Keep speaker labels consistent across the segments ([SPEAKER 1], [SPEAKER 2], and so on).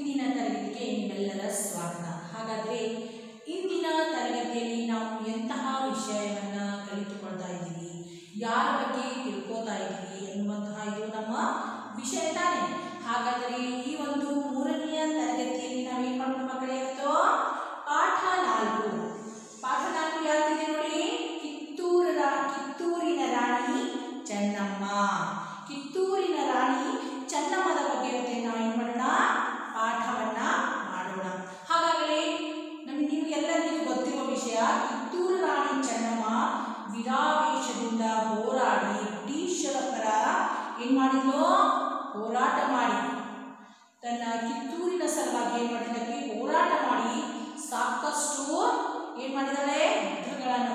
[SPEAKER 1] ಇಂದಿನ ತರಗತಿಗೆ ನಿಮ್ಮೆಲ್ಲರ ಸ್ವಾಗತ. ಹಾಗಾದರೆ ಇಂದಿನ ತರಗತಿಯಲ್ಲಿ ನಾವು ಎಂತಹ ವಿಷಯವನ್ನು ಕಲಿತುಕೊಳ್ತಾ ಇದ್ದೀವಿ, ಯಾರ ಬಗ್ಗೆ ತಿಳ್ಕೋತಾ ಇದ್ದೀವಿ ಎನ್ನುವಂತಹ ಇದು ನಮ್ಮ ವಿಷಯ ತಾನೆ. ಹಾಗಾದರೆ ಈ ಒಂದು ಮೂರನೆಯ ತರಗತಿಯಲ್ಲಿ ನಾವು ಮಾಡೋಣ ಮಕ್ಕಳೇ ಇವತ್ತು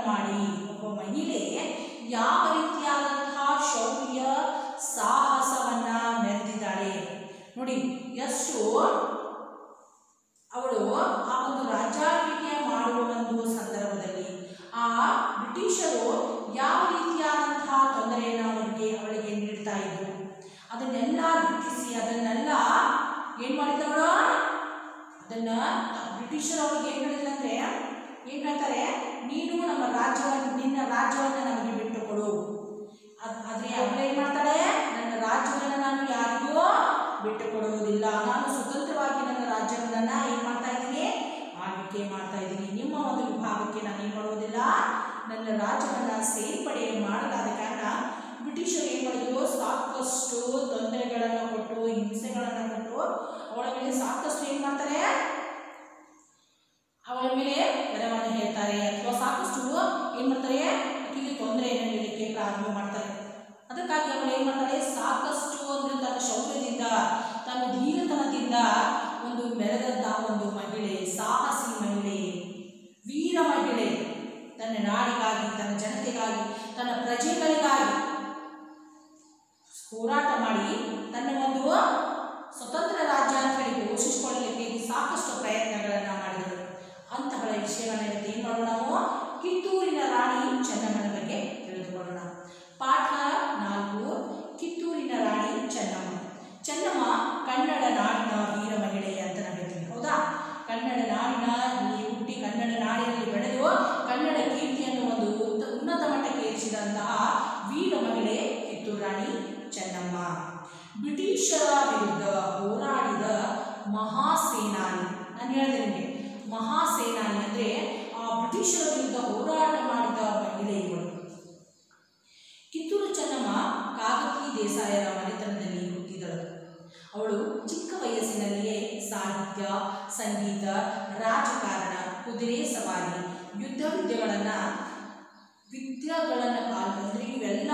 [SPEAKER 1] ಮಾಡಿ ಒಬ್ಬ ಮಹಿಳೆ ಯಾವ ರೀತಿಯಾದಂತಹ ಶೌರ್ಯ ಸಾಹಸವನ್ನ ಮೆರೆದಿದ್ದಾಳೆ. ನೋಡಿ ಎಷ್ಟು ಅವಳು ಆ ಒಂದು ರಾಜ್ಯಾಳ್ವಿಕೆ ಮಾಡುವ ಒಂದು ಸಂದರ್ಭದಲ್ಲಿ ಆ ಬ್ರಿಟಿಷರು ಯಾವ ರೀತಿಯಾದಂತಹ ತೊಂದರೆಯನ್ನು ಅವರಿಗೆ ಅವಳಿಗೆ ನೀಡ್ತಾ ಇದ್ರು ಅದನ್ನೆಲ್ಲ ದುಃಖಿಸಿ ಅದನ್ನೆಲ್ಲ ಏನು ಮಾಡಿದವಳು ಅದನ್ನ ಬ್ರಿಟಿಷರು ಅವ್ರಿಗೆ ಏನು ಹೇಳಿದ್ರಂದ್ರೆ ಏನು ಹೇಳ್ತಾರೆ ನೀನು ನಮ್ಮ ರಾಜ್ಯವನ್ನು ನಿನ್ನ ರಾಜ್ಯವನ್ನು ನಮಗೆ ಬಿಟ್ಟು ಕೊಡು ಅದ್- ಆದ್ರೆ ಅವಳು ಏನು ಮಾಡ್ತಾಳೆ ನನ್ನ ರಾಜ್ಯವನ್ನು ನಾನು ಯಾರಿಗೂ ಬಿಟ್ಟು ಕೊಡುವುದಿಲ್ಲ ನಾನು ಸ್ವತಂತ್ರವಾಗಿ ನನ್ನ ರಾಜ್ಯವನ್ನು ಏನು ಮಾಡ್ತಾ ಇದ್ದೀನಿ ಆಳ್ವಿಕೆ ಮಾಡ್ತಾ ಇದ್ದೀನಿ ನಿಮ್ಮ ಒಂದು ವಿಭಾಗಕ್ಕೆ ನಾನು ಏನು ಮಾಡುವುದಿಲ್ಲ ನನ್ನ ರಾಜ್ಯವನ್ನು ಸೇರ್ಪಡೆ ಮಾಡಲಾದ ಕಾರಣ ಬ್ರಿಟಿಷರು ಏನು ಮಾಡಿದ್ರು? ಸಾಕಷ್ಟು ತೊಂದರೆಗಳನ್ನು ಕೊಟ್ಟು, ಹಿಂಸೆಗಳನ್ನು ಕೊಟ್ಟು ಅವಳ ಮೇಲೆ ಸಾಕಷ್ಟು ಏನು ಮಾಡ್ತಾರೆ? ಅವಳ ಮೇಲೆ ಬರವನ್ನು ಹೇಳ್ತಾರೆ. ಅಥವಾ ಸಾಕಷ್ಟು ಏನು ಮಾಡ್ತಾರೆ? ಆಕೆಗೆ ತೊಂದರೆಯನ್ನು ನೀಡಲಿಕ್ಕೆ ಪ್ರಾರಂಭ ಮಾಡ್ತಾರೆ. ಅದಕ್ಕಾಗಿ ಅವಳು ಏನು ಮಾಡ್ತಾರೆ ಸಾಕಷ್ಟು ಅಂದರೆ ತನ್ನ ಶೌರ್ಯದಿಂದ, ತನ್ನ ಧೀರತನದಿಂದ ಒಂದು ಮೆರೆದಂತಹ ಒಂದು ಮಹಿಳೆ, ಸಾಹಸಿ ಮಹಿಳೆ, ವೀರ ಮಹಿಳೆ. ತನ್ನ ನಾಡಿಗಾಗಿ, ತನ್ನ ಜನತೆಗಾಗಿ, ತನ್ನ ಪ್ರಜೆಗಳಿಗಾಗಿ ಹೋರಾಟ ಮಾಡಿ ತನ್ನ ಒಂದು ಸ್ವತಂತ್ರ ರಾಜ್ಯ ಅಂತ ಹೇಳಿ ಘೋಷಿಸಿಕೊಳ್ಳಲಿಕ್ಕೆ ಸಾಕಷ್ಟು ಪ್ರಯತ್ನಗಳನ್ನು ಮಾಡಿದರು. ಅಂತಹಗಳ ವಿಷಯಗಳನ್ನ ಇವತ್ತು ಏನು ಮಾಡೋಣ ನಾವು? ಕಿತ್ತೂರಿನ ರಾಣಿ ಚೆನ್ನಮ್ಮನ ಬಗ್ಗೆ ತಿಳಿದುಕೊಳ್ಳೋಣ. ಪಾಠ ನಾಲ್ಕು, ಕಿತ್ತೂರಿನ ರಾಣಿ ಚೆನ್ನಮ್ಮ. ಚೆನ್ನಮ್ಮ ಕನ್ನಡ ನಾಡಿನ ವೀರ ಮಹಿಳೆ ಅಂತ ನಮಗೆ ಹೌದಾ? ಕನ್ನಡ ನಾಡಿನ ಕನ್ನಡ ನಾಡಿನಲ್ಲಿ ಬೆಳೆದು ಕನ್ನಡ ಕೀರ್ತಿಯನ್ನು ಒಂದು ಉನ್ನತ ಮಟ್ಟಕ್ಕೆ ಏರಿಸಿದಂತಹ ವೀರ ಮಹಿಳೆ ಕಿತ್ತೂರು ರಾಣಿ ಚೆನ್ನಮ್ಮ. ಬ್ರಿಟಿಷರ ವಿರುದ್ಧ ಹೋರಾಡಿದ ಮಹಾಸೇನಾನಿ. ನಾನು ಹೇಳಿದೆ ನಿಮಗೆ, ಮಹಾಸೇನಾನಿ ಅಂದರೆ ಆ ಬ್ರಿಟಿಷರ ವಿರುದ್ಧ ಹೋರಾಟ ಮಾಡಿದ ಮಹಿಳೆ ಇವಳು. ಕಿತ್ತೂರು ಚೆನ್ನಮ್ಮ ಕಾಕತಿ ದೇಸಾಯರ ಮನೆತನದಲ್ಲಿ ಹುಟ್ಟಿದಳು. ಅವಳು ಚಿಕ್ಕ ವಯಸ್ಸಿನಲ್ಲಿಯೇ ಸಾಹಿತ್ಯ, ಸಂಗೀತ ಕುದುರೆ ಸವಾರಿ ಯುದ್ಧ ವಿದ್ಯೆಗಳನ್ನು ವಿದ್ಯೆಗಳನ್ನು ಅಂದರೆ ಇವೆಲ್ಲ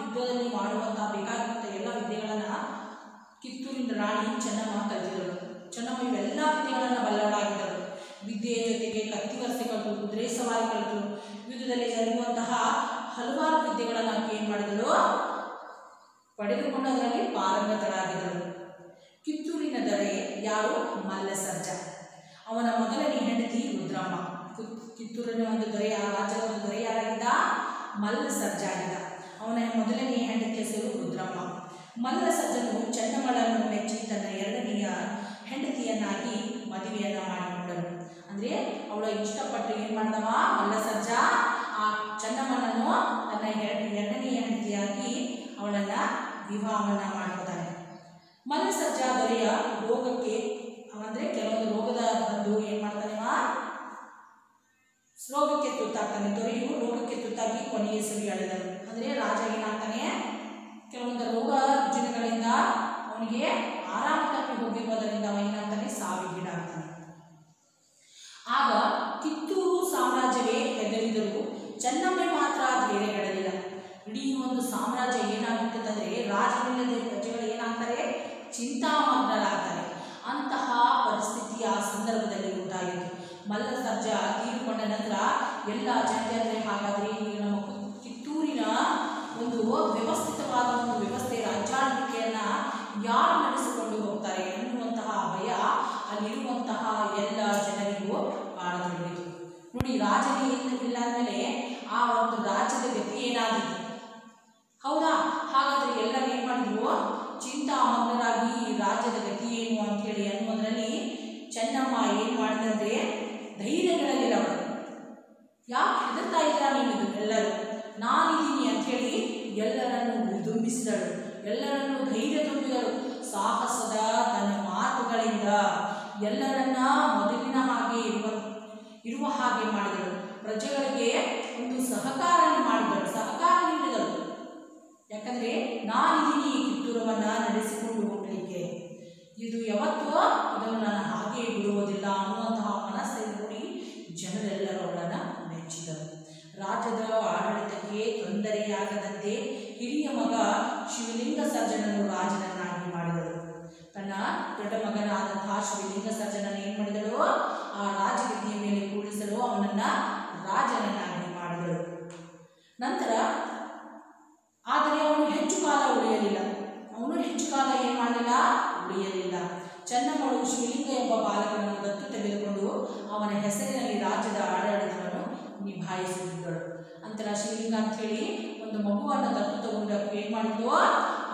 [SPEAKER 1] ಯುದ್ಧದಲ್ಲಿ ಮಾಡುವಂತಹ ಬೇಕಾಗಿರುವಂಥ ಎಲ್ಲ ವಿದ್ಯೆಗಳನ್ನು ಕಿತ್ತೂರಿನ ರಾಣಿ ಚೆನ್ನಮ್ಮ ಕಲಿತಿದ್ದಳು. ಚೆನ್ನಮ್ಮ ಇವೆಲ್ಲ ವಿದ್ಯೆಗಳನ್ನು ಬಲ್ಲವಳಾಗಿದ್ದಳು. ವಿದ್ಯೆಯ ಜೊತೆಗೆ ಕತ್ತಿ ವರಸೆ ಕಲಿತು ಕುದುರೆ ಸವಾರಿ ಕಲಿತು, ಯುದ್ಧದಲ್ಲಿ ಜರುಗುವಂತಹ ಹಲವಾರು ವಿದ್ಯೆಗಳನ್ನು ಆಕೆ ಏನು ಮಾಡಿದಳು? ಪಡೆದುಕೊಂಡು ಅದರಲ್ಲಿ ಪಾರಂಗತರಾಗಿದ್ದಳು ಕಿತ್ತೂರಿನ ದೊರೆ ಯಾರು? ಮಲ್ಲಸರ್ಜ ಅವನ ಮೊದಲನೇ ಹೆಂಡತಿ ರುದ್ರಮ್ಮ. ಕಿತ್ತೂರಿನ ಒಂದು ದೊರೆಯ ರಾಜನ ಒಂದು ದೊರೆಯಾಗಿದ್ದ ಮಲ್ಲ ಸರ್ಜಾಗಿದ್ದ ಅವನ ಮೊದಲನೇ ಹೆಂಡತಿ ಹೆಸರು ರುದ್ರಮ್ಮ. ಮಲ್ಲಸರ್ಜನು ಚನ್ನಮ್ಮಳನ್ನು ಮೆಚ್ಚಿ ತನ್ನ ಎರಡನೆಯ ಹೆಂಡತಿಯನ್ನಾಗಿ ಮದುವೆಯನ್ನ ಮಾಡಿಕೊಂಡನು. ಅಂದ್ರೆ ಅವಳ ಇಷ್ಟಪಟ್ಟು ಏನು ಮಾಡ್ದವ? ಮಲ್ಲಸರ್ಜ ಆ ಚೆನ್ನಮ್ಮನನ್ನು ತನ್ನ ಎರಡು ಎರಡನೆಯ ಹೆಂಡತಿಯಾಗಿ ಅವಳನ್ನು ವಿವಾಹವನ್ನು ಮಾಡ್ಕೋತಾನೆ. ಮಲ್ಲಸರ್ಜ ದೊರೆಯ ರೋಗಕ್ಕೆ ಅಂದರೆ ಕೆಲವೊಂದು ರೋಗದ ಬಂದು ಏನು ಮಾಡ್ತಾನೆ ಅವ? ರೋಗಕ್ಕೆ ತುತ್ತಾಗ್ತಾನೆ. ದೊರೆಯು ರೋಗಕ್ಕೆ ತುತ್ತಾಗಿ ಕೊನೆಯ ಸರಿ ಅಳೆದನು ಅಂದ್ರೆ ರಾಜ ಏನಾಗ್ತಾನೆ? ಕೆಲವೊಂದು ರೋಗ ರುಜಿನಗಳಿಂದ ಅವನಿಗೆ ಆರಾಮ ತಪ್ಪಿ ಹೋಗಿರುವುದರಿಂದ ಅವ ಏನಾಗ್ತಾನೆ? ಸಾವಿಗೀಡಾಗ್ತಾನೆ ಆಗ ಕಿತ್ತೂರು ಸಾಮ್ರಾಜ್ಯವೇ ಹೆದರಿದರು ಚೆನ್ನಮ್ಮ ಮಾತ್ರ ಧೈರ್ಯಗೆಡಲಿಲ್ಲ ಇಡೀ ಒಂದು ಸಾಮ್ರಾಜ್ಯ ಏನಾಗುತ್ತಂದ್ರೆ ರಾಜನಿಲ್ಲದೆ ಪ್ರಜೆಗಳು ಏನಾಗ್ತಾರೆ? ಚಿಂತಾಮಗ್ನರಾಗ್ತಾರೆ ಅಂತಹ ಪರಿಸ್ಥಿತಿ ಆ ಸಂದರ್ಭದಲ್ಲಿ ಉಂಟಾಯಿತು ಮಲ್ಲಸರ್ಜ ನಂತರ ಎಲ್ಲ ಜನತೆ ಹಾಗಾದ್ರೆ ಈಗ ನಮ್ಮ ಕಿತ್ತೂರಿನ ಒಂದು ವ್ಯವಸ್ಥಿತವಾದ ಒಂದು ವ್ಯವಸ್ಥೆ ರಾಜ್ಯಾಳ್ವಿಕೆಯನ್ನು ಯಾರು ನಡೆಸಿಕೊಂಡು ಹೋಗ್ತಾರೆ ಎನ್ನುವಂತಹ ಭಯ ಅಲ್ಲಿರುವಂತಹ ಎಲ್ಲ ಜನರಿಗೂ ಕಾಣತೊಡಗಿತು ನೋಡಿ ರಾಜನೇ ಇಲ್ಲ ಅಂದಮೇಲೆ ಆ ಒಂದು ರಾಜ್ಯದ ಗತಿ ಏನಾದಿತ್ತು ಹೌದಾ? ಹಾಗಾದ್ರೆ ಎಲ್ಲರೂ ಏನ್ ಮಾಡಿದ್ರು? ಚಿಂತಾಮಗ್ನರಾಗಿ ರಾಜ್ಯದ ಗತಿ ಏನು ಅಂತ ಅಂತೇಳಿ ಅನ್ನೋದ್ರಲ್ಲಿ ಚೆನ್ನಮ್ಮ ಧೈರ್ಯಗಳಲ್ಲಿ ಮಾಡಿದಂದ್ರೆ ಯಾಕೆ ಹೆದರ್ತಾ ಇದ್ದೀರಾ ನೀವು ಎಲ್ಲರೂ ನಾನಿದ್ದೀನಿ ಅಂಥೇಳಿ ಎಲ್ಲರನ್ನು ಉದುಂಬಿಸಿದಳು ಎಲ್ಲರನ್ನು ಧೈರ್ಯ ತುಂಬಿದಳು. ಸಾಹಸದ ತನ್ನ ಮಾತುಗಳಿಂದ ಎಲ್ಲರನ್ನ ಮೊದಲಿನ ಹಾಗೆ ಇರುವ ಇರುವ ಹಾಗೆ ಮಾಡಿದಳು. ಪ್ರಜೆಗಳಿಗೆ ಒಂದು ಸಹಕಾರ ಮಾಡಿದಳು. ಸಹಕಾರ ನೀಡಿದಳು. ಯಾಕಂದ್ರೆ ನಾನಿದ್ದೀನಿ ಕಿತ್ತೂರವನ್ನ ನಡೆಸಿಕೊಂಡು ಹೋಗಲಿಕ್ಕೆ. ಇದು ಯಾವತ್ತೂ ಅದನ್ನು ನಾನು ಹಾಗೆ ಬಿಡುವುದಿಲ್ಲ ಅನ್ನುವಂತಹ ಮನಸ್ಸನ್ನು ನೋಡಿ ಜನರೆಲ್ಲರೂ ಅವಳನ್ನು ಮೆಚ್ಚಿದರು. ರಾಜ್ಯದ ಆಡಳಿತಕ್ಕೆ ತೊಂದರೆಯಾಗದಂತೆ ಹಿರಿಯ ಮಗ ಶಿವಲಿಂಗ ಸರ್ಜನನ್ನು ರಾಜನನ್ನಾಗಿ ಮಾಡಿದಳು. ತನ್ನ ದೊಡ್ಡ ಮಗನಾದಂತಹ ಶಿವಲಿಂಗ ಸರ್ಜನನ್ನು ಏನು ಮಾಡಿದಳು? ಆ ರಾಜಗದ್ದಿಯ ಮೇಲೆ ಕೂಡಿಸಲು ಅವನನ್ನ ರಾಜನನ್ನಾಗಿ ಮಾಡಿದಳು. ನಂತರ ಆದರೆ ಅವನು ಹೆಚ್ಚು ಕಾಲ ಉಳಿಯಲಿಲ್ಲ. ಅವನು ಹೆಚ್ಚು ಕಾಲ ಏನು ಮಾಡಲಿಲ್ಲ? ಉಳಿಯಲಿಲ್ಲ. ಚನ್ನಮ್ಮಳು ಶಿವಲಿಂಗ ಎಂಬ ಬಾಲಕನನ್ನು ದತ್ತು ತೆಗೆದುಕೊಂಡು ಅವನ ಹೆಸರಿನಲ್ಲಿ ರಾಜ್ಯದ ಆಡಳಿತವನ್ನು ನಿಭಾಯಿಸುತ್ತಿದ್ದಳು. ಅಂತರ ಶಿವಲಿಂಗ ಅಂತ ಹೇಳಿ ಒಂದು ಮಗುವನ್ನು ದತ್ತು ತಗೊಂಡು ಏನು ಮಾಡಿದ್ಲು?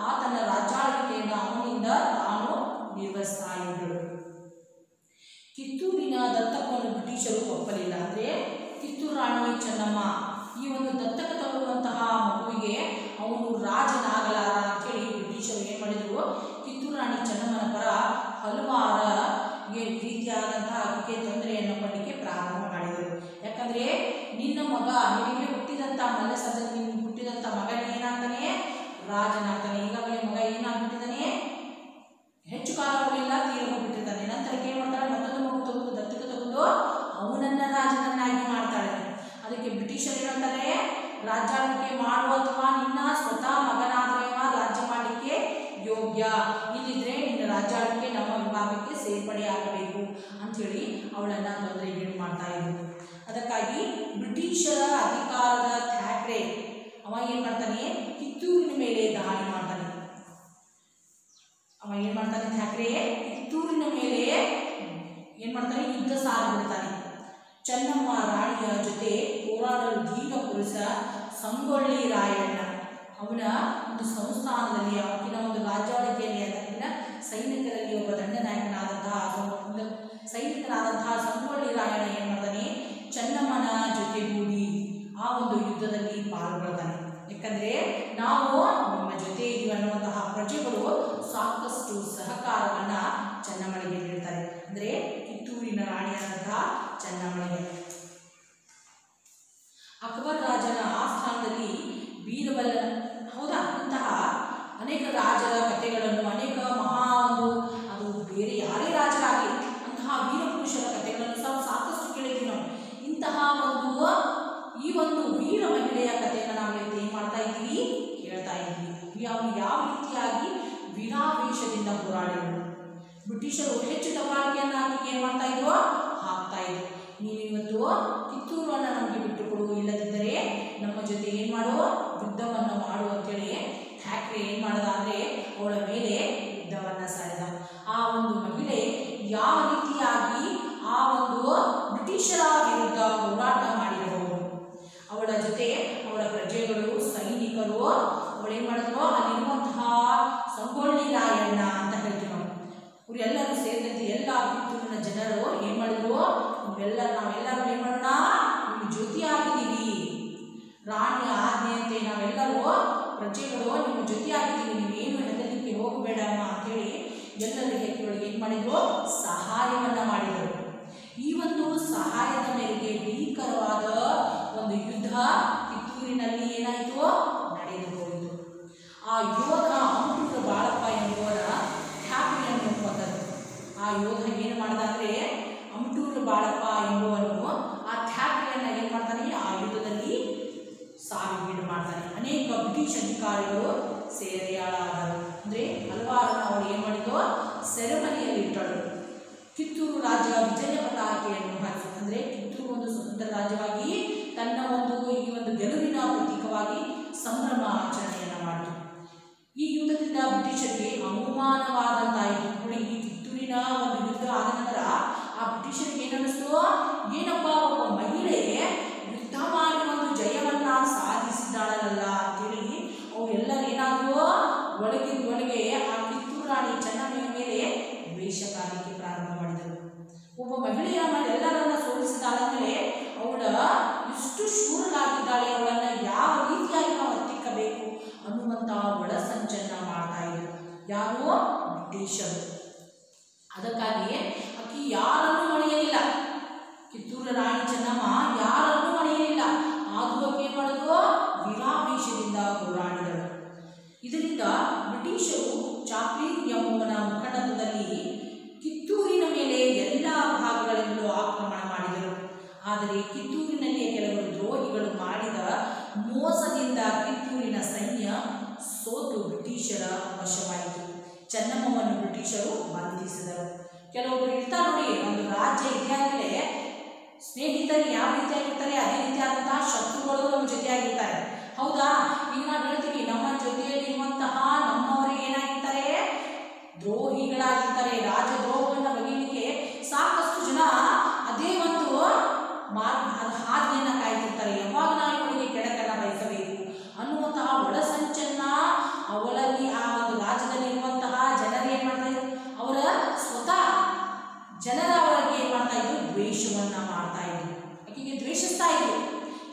[SPEAKER 1] ಆತನ ರಾಜಾಳ್ವಿಕೆಯನ್ನು ಅವನಿಂದ ತಾನು ನಿರ್ವಹಿಸ್ತಾ ಇದ್ದಳು ಕಿತ್ತೂರಿನ ದತ್ತಕವನ್ನು ಬ್ರಿಟಿಷರು ಒಪ್ಪಲಿಲ್ಲ. ಅಂದರೆ ಕಿತ್ತೂರು ರಾಣಿ ಚೆನ್ನಮ್ಮ, ಈ ಒಂದು ದತ್ತಕ ತಗೊಳ್ಳುವಂತಹ ಮಗುವಿಗೆ ಅವನು ರಾಜನಾಗಲಾರ ಅಂತೇಳಿ ಬ್ರಿಟಿಷರು ಏನು ಮಾಡಿದರು? ಕಿತ್ತೂರು ರಾಣಿ ಚೆನ್ನಮ್ಮನ ಪರ ಹಲವಾರ ರೀತಿಯಾದಂತಹ ಆಕೆಗೆ ತೊಂದರೆಯನ್ನು ಕೊಡಲಿಕ್ಕೆ ಪ್ರಾರಂಭ ಮಾಡಿದರು. ಯಾಕಂದರೆ, ನಿನ್ನ ಮಗ ಹುಟ್ಟಿದಂಥ ಮಲ್ಲ ನಿನಗೆ ಹುಟ್ಟಿದಂಥ ಮಗನ ಏನಾಗ್ತಾನೆ? ರಾಜನಾಗ್ತಾನೆ. ಈಗಾಗಲೇ ಮಗ ಏನಾಗ್ಬಿಟ್ಟಿದ್ದಾನೆ? ಹೆಚ್ಚು ಕಾಲ ಹೋಗಲಿಲ್ಲ ತೀರ ನಂತರ ಏನು ಮಾಡ್ತಾಳೆ? ಮತ್ತೊಂದು ಮಗು ತಗೊಂಡು ದತ್ತಕ ತಗೊಂಡು ಅವನನ್ನ ರಾಜನನ್ನಾಗಿ ಮಾಡ್ತಾಳೆ. ಅದಕ್ಕೆ ಬ್ರಿಟಿಷರು ಏನಂತಾರೆ ರಾಜ್ಯಾಳ್ವಿಕೆ ಮಾಡುವ ಅಥವಾ ನಿನ್ನ ಸ್ವತಃ ಮಗನಾದವ ರಾಜ್ಯ ಮಾಡಲಿಕ್ಕೆ ಯೋಗ್ಯ. ಇಲ್ಲಿದ್ರೆ ನಿನ್ನ ರಾಜ್ಯಾಳ್ವಿಕೆ ನಮ್ಮ ವಿಭಾಗಕ್ಕೆ ಸೇರ್ಪಡೆ ಸೇರ್ಪಡೆಯಾಗಬೇಕು. ಅಂಥೇಳಿ ಅವಳನ್ನು ತೊಂದರೆಗೀಡು ಮಾಡ್ತಾ ಇದ್ರು ಅದಕ್ಕಾಗಿ ಬ್ರಿಟಿಷರ ಅಧಿಕಾರದ ಥ್ಯಾಕ್ರೆ. ಅವ ಏನು ಮಾಡ್ತಾನೆ? ಕಿತ್ತೂರಿನ ಮೇಲೆ ದಾಳಿ ಮಾಡ್ತಾನೆ. ಅವ ಏನು ಮಾಡ್ತಾನೆ ಥ್ಯಾಕ್ರೆ? ಕಿತ್ತೂರಿನ ಮೇಲೆ ಏನು ಮಾಡ್ತಾನೆ? ಯುದ್ಧ ಸಾರಿಬಿಡ್ತಾನೆ. ಚೆನ್ನಮ್ಮ ರಾಣಿಯ ಜೊತೆ ಹೋರಾಡಲು ಧೀರ ಪುರುಷ ಸಂಗೊಳ್ಳಿ ರಾಯಣ್ಣ. ಅವನ ಒಂದು ಸಂಸ್ಥಾನದಲ್ಲಿ ಅವಕಿನ ಒಂದು ರಾಜ್ಯಾಳಿಕೆಯಲ್ಲಿ ಅದನ್ನ ಸೈನಿಕರಲ್ಲಿ ಒಬ್ಬ ದಂಡನಾಯಕನಾದಂತಹ ಸೈನಿಕನಾದಂತಹ ಸಂಗೊಳ್ಳಿ ರಾಯಣ್ಣ ಏನು ಮಾಡ್ತಾನೆ? ಚೆನ್ನಮ್ಮನ ಜೊತೆಗೂಡಿ ಆ ಒಂದು ಯುದ್ಧದಲ್ಲಿ ಪಾಲ್ಗೊಳ್ತಾನೆ. ಯಾಕಂದ್ರೆ ನಾವು ನಮ್ಮ ಜೊತೆ ಇದೀವಿ ಅನ್ನುವಂತಹ ಪ್ರಜೆಗಳು ಸಾಕಷ್ಟು ಸಹಕಾರವನ್ನ ಚೆನ್ನಮ್ಮನಿಗೆ ನೀಡ್ತಾರೆ. ಅಂದ್ರೆ ಕಿತ್ತೂರಿನ ರಾಣಿಯಾದಂತಹ ಚೆನ್ನಮ್ಮನಿಗೆ. ಅಕ್ಬರ್ ರಾಜನ ಆಸ್ಥಾನದಲ್ಲಿ ಬೀರಬಲ್ಲ ಹೌದಾ ಇಂತಹ ಅನೇಕ ರಾಜರ ಕಥೆಗಳನ್ನು ಅನೇಕ ಮಹಾ ಒಂದು ಅದು ಬೇರೆ ಯಾರೇ ರಾಜರಾಗಲಿ ಅಂತಹ ವೀರ ಪುರುಷರ ಕಥೆಗಳನ್ನು ಸಹ ಸಾಕಷ್ಟು ಕೇಳಿದ್ವಿ ನಾವು ಇಂತಹ ಒಂದು ಈ ಒಂದು ವೀರ ಮಹಿಳೆಯ ಕಥೆಯನ್ನು ನಾವು ಇವತ್ತು ಏನು ಮಾಡ್ತಾ ಇದ್ದೀವಿ ಕೇಳ್ತಾ ಇದ್ದೀವಿ ಯಾವ ಯಾವ ರೀತಿಯಾಗಿ ವೀರಾವೇಶದಿಂದ ಹೋರಾಡಿದರು ಬ್ರಿಟಿಷರು ಹೆಚ್ಚು ದಬ್ಬಾಳಿಕೆಯನ್ನು ಆಕೆಗೆ ಏನು ಮಾಡ್ತಾ ಇದ್ವು ಹಾಕ್ತಾ ಇದ್ರು ನೀನು ಇವತ್ತು ಕಿತ್ತೂರನ್ನು ನಮಗೆ ಬಿಟ್ಟು ಕೊಡು ಇಲ್ಲದಿದ್ದರೆ ನಮ್ಮ ಜೊತೆ ಏನು ಮಾಡು ಯುದ್ಧವನ್ನು ಮಾಡು ಅಂತೇಳಿ ಥ್ಯಾಕ್ರೆ ಏನು ಮಾಡ್ದ ಅಂದರೆ ಅವಳ ಮೇಲೆ ಯುದ್ಧವನ್ನು ಸಾರಿದ ಆ ಒಂದು ಮಹಿಳೆ ಯಾವ ರೀತಿಯಾಗಿ ಆ ಒಂದು ಬ್ರಿಟಿಷರ ವಿರುದ್ಧ ಹೋರಾಟ ಮಾಡಿರಬಹುದು ಅವಳ ಜೊತೆ ಅವಳ ಪ್ರಜೆಗಳು ಸೈನಿಕರು ಅವಳೇನು ಮಾಡಿದ್ರು ಅಲ್ಲಿರುವಂತಹ ಸಂಗೊಳ್ಳಿ ರಾಯಣ್ಣ ಅಂತ ಹೇಳ್ತೀವಿ ನಾವು ಇವರೆಲ್ಲರೂ ಸೇರಿದಂತೆ ಎಲ್ಲ ಕಿತ್ತೂರಿನ ಜನರು ಏನು ಮಾಡಿದ್ರು ಇವೆಲ್ಲ ನಾವೆಲ್ಲರೂ ಏನು ಮಾಡೋಣ ನಿಮ್ಮ ಜೊತೆಯಾಗಿದ್ದೀವಿ ರಾಣಿಯ ಆಜ್ಞೆಯಂತೆ ನಾವೆಲ್ಲರೂ ಪ್ರಜೆಗಳು ನಿಮ್ಮ ಜೊತೆಯಾಗಿದ್ದೀವಿ ನೀವೇನು ಹೆದರಲಿಕ್ಕೆ ಅಂತ ಹೇಳಿ ಎಲ್ಲರಿಗೆ ಇವಳಿಗೆ ಏನು ಮಾಡಿದ್ರು ಸಹಾಯವನ್ನ ಮಾಡಿದರು ಈ ಒಂದು ಸಹಾಯದ ಮೇರೆಗೆ ಭೀಕರವಾದ ಒಂದು ಯುದ್ಧ ಕಿತ್ತೂರಿನಲ್ಲಿ ಏನಾಯಿತು ನಡೆದು ಹೋಯಿತು ಆ ಯೋಧ ಅಂಬುರ ಬಾಳಪ್ಪ ಎಂಬುವರ ಖ್ಯಾತಿಯನ್ನು ಹೊಂದದು ಆ ಯೋಧ ಏನು ಮಾಡ್ದ ಅಂದರೆ ಅಮಟೂರು ಬಾಳಪ್ಪ ಎಂಬುವನು ಆ ಖ್ಯಾತಿಯನ್ನು ಏನು ಮಾಡ್ತಾನೆ ಆ ಯುದ್ಧದಲ್ಲಿ ಸಾವಿಗೀಡು ಮಾಡ್ತಾನೆ ಅನೇಕ ಬ್ರಿಟಿಷ್ ಅಧಿಕಾರಿಗಳು ಸೆರೆಯಾಳಾದರು. ಅಂದ್ರೆ ಹಲವಾರನ್ನು ಅವರು ಏನು ಮಾಡಿದ್ರು ಸೆರೆಮನೆಯಲ್ಲಿ ಇಟ್ಟರು. ಕಿತ್ತೂರು ರಾಜ ವಿಜಯ ಪತಾಕೆಯನ್ನು ಹಾರಿಸಿ ಅಂದ್ರೆ ಕಿತ್ತೂರು ಒಂದು ಸ್ವತಂತ್ರ ರಾಜ್ಯವಾಗಿ, ತನ್ನ ಒಂದು ಈ ಒಂದು ಗೆಲುವಿನ ಪ್ರತೀಕವಾಗಿ ಸಂಭ್ರಮ ಆಚರಣೆಯನ್ನು ಮಾಡಿತು. ಈ ಯುದ್ಧದಿಂದ ಬ್ರಿಟಿಷರಿಗೆ ಅವಮಾನವಾದಂತಾಯಿತು ನೋಡಿ, ಈ ಕಿತ್ತೂರಿನ ಒಂದು ಯುದ್ಧ ಆದ ನಂತರ ಆ ಬ್ರಿಟಿಷರಿಗೆ ಏನನ್ನಿಸ್ತು ಏನಪ್ಪ ಒಬ್ಬ ಮಹಿಳೆ ಯುದ್ಧ ಮಾಡಿ ಒಂದು ಜಯವನ್ನ ಸಾಧಿಸಿದ್ದಾಳಲ್ಲ ಅಂತೇಳಿ ಅವು ಎಲ್ಲರೂ ಏನಾದ್ರು ದ್ವೇಷ ಕಾಣಲಿಕ್ಕೆ ಪ್ರಾರಂಭ ಮಾಡಿದರು. ಒಬ್ಬ ಮಹಿಳೆಯ ಮೇಲೆ ಎಲ್ಲರನ್ನ ಸೋಲಿಸಿದಾಳಂದ್ರೆ ಅವಳ ಇಷ್ಟು ಶೂರಳಾಗಿದ್ದಾಳೆ ಅವಳನ್ನ ಯಾವ ರೀತಿಯಾಗಿ ನಾವು ಹತ್ತಿಕ್ಕಬೇಕು ಅನ್ನುವಂಥ ಒಳಸಂಚನ್ನ ಮಾಡ್ತಾ ಇದ್ರು ಯಾರು ಬ್ರಿಟಿಷರು ಅದಕ್ಕಾಗಿ ಆಕಿ ಯಾರನ್ನು ಮಣಿಯಲಿಲ್ಲ ಕಿತ್ತೂರು ರಾಣಿ ಚೆನ್ನಮ್ಮ ಯಾರನ್ನು ಮಣಿಯಲಿಲ್ಲ ಆದರೂ ಏನ್ ಮಾಡಿದ್ರು ವೀರಾವೇಶದಿಂದ ಹೋರಾಡಿದರು ಇದರಿಂದ ಬ್ರಿಟಿಷರು ಚಾಪ್ಲಿನ್ ಎಂಬುವನ ಮೇಲೆ ಎಲ್ಲ ಭಾಗಗಳಿಂದಲೂ ಆಕ್ರಮಣ ಮಾಡಿದರು. ಆದರೆ ಕಿತ್ತೂರಿನಲ್ಲಿ ಕೆಲವರು ದ್ರೋಹಿಗಳು ಮಾಡಿದ ಮೋಸದಿಂದ ಕಿತ್ತೂರಿನ ಸೈನ್ಯ ಸೋತು ಬ್ರಿಟಿಷರ ವಶವಾಯಿತು. ಚೆನ್ನಮ್ಮವನ್ನು ಬ್ರಿಟಿಷರು ಬಂಧಿಸಿದರು. ಕೆಲವೊಬ್ಬರು ಇರ್ತಾ ನೋಡಿ, ಒಂದು ರಾಜ್ಯ ಇದೆಯಾಗಲೇ ಸ್ನೇಹಿತರು ಯಾವ ರೀತಿಯಾಗಿರ್ತಾರೆ ಅದೇ ರೀತಿಯಾದಂತಹ ಶತ್ರುಗಳು ನಮ್ಮ ಜೊತೆಯಾಗಿರ್ತಾರೆ. ಹೌದಾ? ಈಗ ಹೇಳ್ತೀವಿ, ನಮ್ಮ ಜೊತೆಯಲ್ಲಿ ಇರುವಂತಹ ನಮ್ಮವರಿಗೆ ಏನಾಗಿರ್ತಾರೆ ದ್ರೋಹಿಗಳಾಗಿರ್ತಾರೆ ರಾಜದ್ರೋಹವನ್ನು ಬಗೆಯಲಿಕ್ಕೆ ಸಾಕಷ್ಟು ಜನ ಅದೇ ಒಂದು ಮಾರ್ಗ ಅದ್ ಹಾದಿಯನ್ನು ಕಾಯ್ತಿರ್ತಾರೆ ಯಾವಾಗ ನಾವು ಇವಳಿಗೆ ಕೆಡಕನ್ನ ಬಯಸಬೇಕು ಅನ್ನುವಂತಹ ಒಳಸಂಚನ್ನ ಅವಳಲ್ಲಿ ಆ ಒಂದು ರಾಜ್ಯದಲ್ಲಿ ಇರುವಂತಹ ಜನರು ಏನ್ ಮಾಡ್ತಾ ಇದ್ರು ಅವರ ಸ್ವತಃ ಜನರ ಅವರಿಗೆ ಏನ್ ಮಾಡ್ತಾ ಇದ್ರು ದ್ವೇಷವನ್ನ ಮಾಡ್ತಾ ಇದ್ರು ಆಕೆಗೆ ದ್ವೇಷಿಸ್ತಾ ಇದ್ರು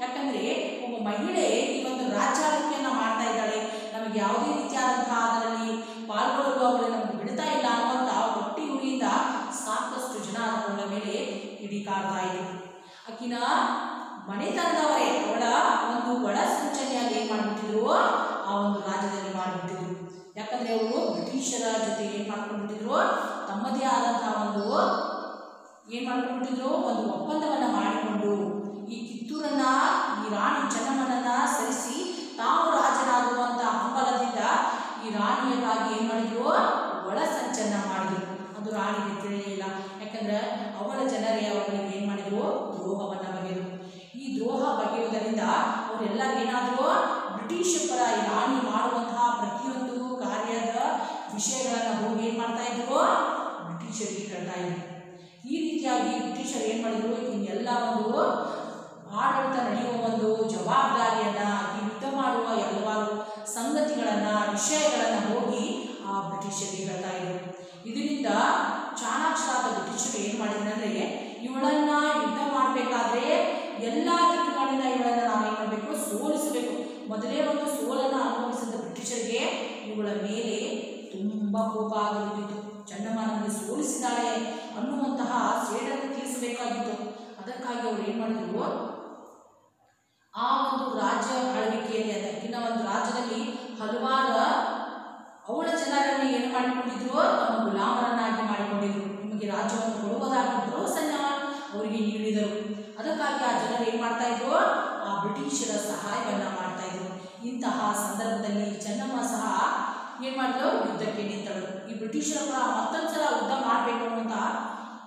[SPEAKER 1] ಯಾಕಂದ್ರೆ ಒಬ್ಬ ಮಹಿಳೆ ಈ ಒಂದು ರಾಜ್ಯಾಳಿಕೆಯನ್ನ ಮಾಡ್ತಾ ಇದ್ದಾಳೆ ನಮಗೆ ಯಾವುದೇ ರೀತಿಯಾದಂತಹ ಅದರಲ್ಲಿ ಪಾಲ್ಗೊಳ್ಳಲು ಅವಳು ನಮಗೆ ಬಿಡ್ತಾ ಇಲ್ಲ ಅನ್ನುವಂಥ ಹೊಟ್ಟಿ ಉರಿಯಿಂದ ಸಾಕಷ್ಟು ಜನ ಅವಳ ಮೇಲೆ ಕಿಡಿಕಾಡ್ತಾ ಇದೆ ಆಕಿನ ಮನೆತನದವರೇ ಅವಳ ಒಂದು ಒಳ ಸೂಚನೆಯಾಗಿ ಏನ್ ಮಾಡ್ಬಿಟ್ಟಿದ್ರು? ಆ ಒಂದು ರಾಜ್ಯದಲ್ಲಿ ಮಾಡಿಬಿಟ್ಟಿದ್ರು. ಯಾಕಂದ್ರೆ ಅವರು ಬ್ರಿಟಿಷರ ಜೊತೆ ಏನ್ ಮಾಡ್ಕೊಂಡ್ಬಿಟ್ಟಿದ್ರು? ತಮ್ಮದೇ ಆದಂತಹ ಒಂದು ಏನ್ ಮಾಡ್ಕೊಂಡ್ಬಿಟ್ಟಿದ್ರು? ಒಂದು ಒಪ್ಪಂದವನ್ನ ಮಾಡಿಕೊಂಡು ಈ ಕಿತ್ತೂರನ್ನ, ಈ ರಾಣಿ ಚೆನ್ನಮ್ಮನನ್ನ ಸರಿಸಿ ತಾವು ರಾಜನಾಗುವಂತ ಹಂಬಲದಿಂದ ಈ ರಾಣಿಯಗಾಗಿ ಏನ್ ಮಾಡಿದ್ರು ಒಳ ಸಂಚನ್ನ ಮಾಡಿದ್ರು ಅದು ರಾಣಿಗೆ ತಿಳಿಯಲಿಲ್ಲ ಯಾಕಂದ್ರೆ ಅವಳ ಜನರೇ ಅವಳಿಗೆ ಏನು ಮಾಡಿದ್ರು? ದ್ರೋಹವನ್ನ ಬಗೆದರು. ಈ ದ್ರೋಹ ಬಗೆಯುವುದರಿಂದ ಅವರೆಲ್ಲ ಏನಾದ್ರು ಬ್ರಿಟಿಷ್ ಪರ ರಾಣಿ ಮಾಡುವಂತಹ ಪ್ರತಿಯೊಂದು ಕಾರ್ಯದ ವಿಷಯಗಳನ್ನ ಹೋಗಿ ಏನು ಮಾಡ್ತಾ ಇದ್ರು? ಬ್ರಿಟಿಷರಿಗೆ ಹೇಳ್ತಾ ಇದ್ರು. ಈ ರೀತಿಯಾಗಿ ಬ್ರಿಟಿಷರು ಏನ್ ಮಾಡಿದ್ರು? ಇನ್ನೆಲ್ಲ ಒಂದು ಆಡಳಿತ ನಡೆಯುವ ಒಂದು ಜವಾಬ್ದಾರಿಯನ್ನ ಯುದ್ಧ ಮಾಡುವ ಹಲವಾರು ಸಂಗತಿಗಳನ್ನ, ವಿಷಯಗಳನ್ನ ಹೋಗಿ ಆ ಬ್ರಿಟಿಷರಿಗೆ ಹೇಳ್ತಾ ಇದ್ರು. ಇದರಿಂದ ಚಾಣಾಕ್ಷರಾದ ಬ್ರಿಟಿಷರು ಏನು ಮಾಡಿದ್ರು ಅಂದ್ರೆ, ಇವಳನ್ನ ಯುದ್ಧ ಮಾಡಬೇಕಾದ್ರೆ ಎಲ್ಲ ದಿಕ್ಕುಗಳಿಂದ ಇವಳನ್ನ ನಾವೇನು ಮಾಡಬೇಕು? ಸೋಲಿಸಬೇಕು. ಮೊದಲೇ ಒಂದು ಸೋಲನ್ನು ಅನುಭವಿಸಿದ ಬ್ರಿಟಿಷರಿಗೆ ಇವಳ ಮೇಲೆ ತುಂಬ ಕೋಪ ಆಗಬೇಕಿತ್ತು ಚಂಡಮಾನವನ್ನು ಸೋಲಿಸಿದ್ದಾಳೆ ಅನ್ನುವಂತಹ ಸೇಡನ್ನು ತೀರಿಸಬೇಕಾಗಿತ್ತು. ಅದಕ್ಕಾಗಿ ಅವ್ರು ಏನು ಮಾಡಿದ್ರು? ಆ ಒಂದು ರಾಜ್ಯ ಆಳ್ವಿಕೆಯಲ್ಲಿ ಅದಕ್ಕಿನ್ನ ಒಂದು ರಾಜ್ಯದಲ್ಲಿ ಹಲವಾರು ಅವಳ ಜನರನ್ನು ಏನು ಮಾಡಿಕೊಂಡಿದ್ರು ತಮ್ಮ ಆ ಜನರು ಏನು ಮಾಡ್ತಾ ಇದ್ರು? ಆ ಬ್ರಿಟಿಷರ ಸಹಾಯವನ್ನ ಮಾಡ್ತಾ ಇದ್ರು. ಇಂತಹ ಸಂದರ್ಭದಲ್ಲಿ ಚೆನ್ನಮ್ಮ ಸಹ ಏನು ಮಾಡಿದ್ರು ಯುದ್ಧಕ್ಕೆ ನಿಂತಳು. ಈ ಬ್ರಿಟಿಷರ ಮತ್ತೊಂದು ಸಲ ಯುದ್ಧ ಮಾಡಬೇಕು ಅಂತ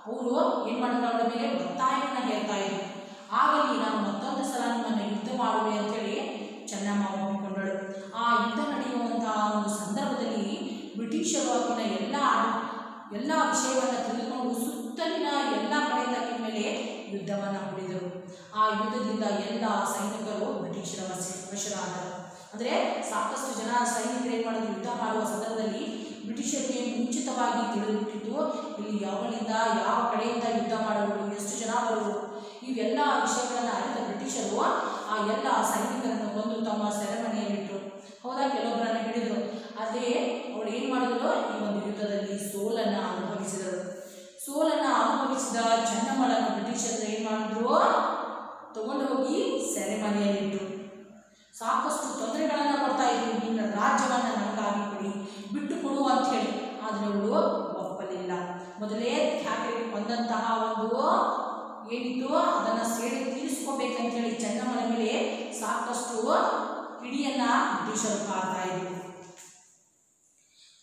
[SPEAKER 1] ಅವರು ಏನು ಮಾಡಿದ್ರು ಅವಳ ಮೇಲೆ ಒತ್ತಾಯವನ್ನ ಹೇಳ್ತಾ ಇದ್ರು. ಆಗಲಿ, ನಾನು ಮತ್ತೊಂದು ಸಲ ನಿಮ್ಮನ್ನು ಯುದ್ಧ ಮಾಡುವೆ ಅಂತೇಳಿ ಚೆನ್ನಮ್ಮ ಒಪ್ಪಿಕೊಂಡಳು. ಆ ಯುದ್ಧ ನಡೆಯುವಂತಹ ಒಂದು ಸಂದರ್ಭದಲ್ಲಿ ಬ್ರಿಟಿಷರು ಆಕಿನ ಎಲ್ಲ ಎಲ್ಲ ವಿಷಯವನ್ನು ತಿಳಿದುಕೊಂಡು ಸುತ್ತಲಿನ ಎಲ್ಲ ಕಡೆಯಿಂದ ಮೇಲೆ ಯುದ್ಧವನ್ನು ಹೂಡಿದರು ಆ ಯುದ್ಧದಿಂದ ಎಲ್ಲ ಸೈನಿಕರು ಬ್ರಿಟಿಷರ ವಶ ವಶರಾದರು. ಅಂದರೆ ಸಾಕಷ್ಟು ಜನ ಸೈನಿಕರು ಏನು ಮಾಡಿದ್ರು? ಯುದ್ಧ ಮಾಡುವ ಸಂದರ್ಭದಲ್ಲಿ ಬ್ರಿಟಿಷರಿಗೆ ಮುಂಚಿತವಾಗಿ ತಿಳಿದುಬಿಟ್ಟಿದ್ದು ಇಲ್ಲಿ ಯಾವಳಿಂದ ಯಾವ ಕಡೆಯಿಂದ ಯುದ್ಧ ಮಾಡುವುದು, ಎಷ್ಟು ಜನ ಬರುವುದು ಇವೆಲ್ಲ ವಿಷಯಗಳನ್ನು ಅರಿತ ಬ್ರಿಟಿಷರು ಆ ಎಲ್ಲ ಸೈನಿಕರನ್ನು ಬಂದು ತಮ್ಮ ಸೆರೆಮನೆಯಲ್ಲಿಟ್ಟರು ಹೌದಾ? ಕೆಲವೊಬ್ಬರನ್ನ ಹಿಡಿದರು. ಅದೇ ಅವಳು ಏನು ಮಾಡಿದ್ರು ಈ ಒಂದು ಯುದ್ಧದಲ್ಲಿ ಸೋಲನ್ನು ಅನುಭವಿಸಿದರು ಸೋಲನ್ನು ಅನುಭವಿಸಿದ ಚೆನ್ನಮ್ಮಳನ್ನು ಬ್ರಿಟಿಷರು ಏನು ಮಾಡಿದ್ರು? ತಗೊಂಡು ಹೋಗಿ ಸೆರೆಮನೆಯಲ್ಲಿಟ್ಟರು ಸಾಕಷ್ಟು ತೊಂದರೆಗಳನ್ನು ಕೊಡ್ತಾ ಇದ್ರು. ನಿನ್ನ ರಾಜ್ಯವನ್ನು ನನಗಾಗಿ ಕೊಡಿ, ಬಿಟ್ಟು ಕೊಡು ಅಂತ ಹೇಳಿ. ಆದರೆ ಅವಳು ಒಪ್ಪಲಿಲ್ಲ. ಮೊದಲೇ ಖ್ಯಾತಿಗೆ ಬಂದಂತಹ ಒಂದು ಏನಿತ್ತು, ಅದನ್ನು ಸೇರಿ ತೀರಿಸ್ಕೋಬೇಕಂತ ಹೇಳಿ ಚೆನ್ನಮ್ಮನ ಮೇಲೆ ಸಾಕಷ್ಟು ಹಿಡಿಯನ್ನ ಬ್ರಿಟಿಷರು ಕಾಡ್ತಾ ಇದ್ರು.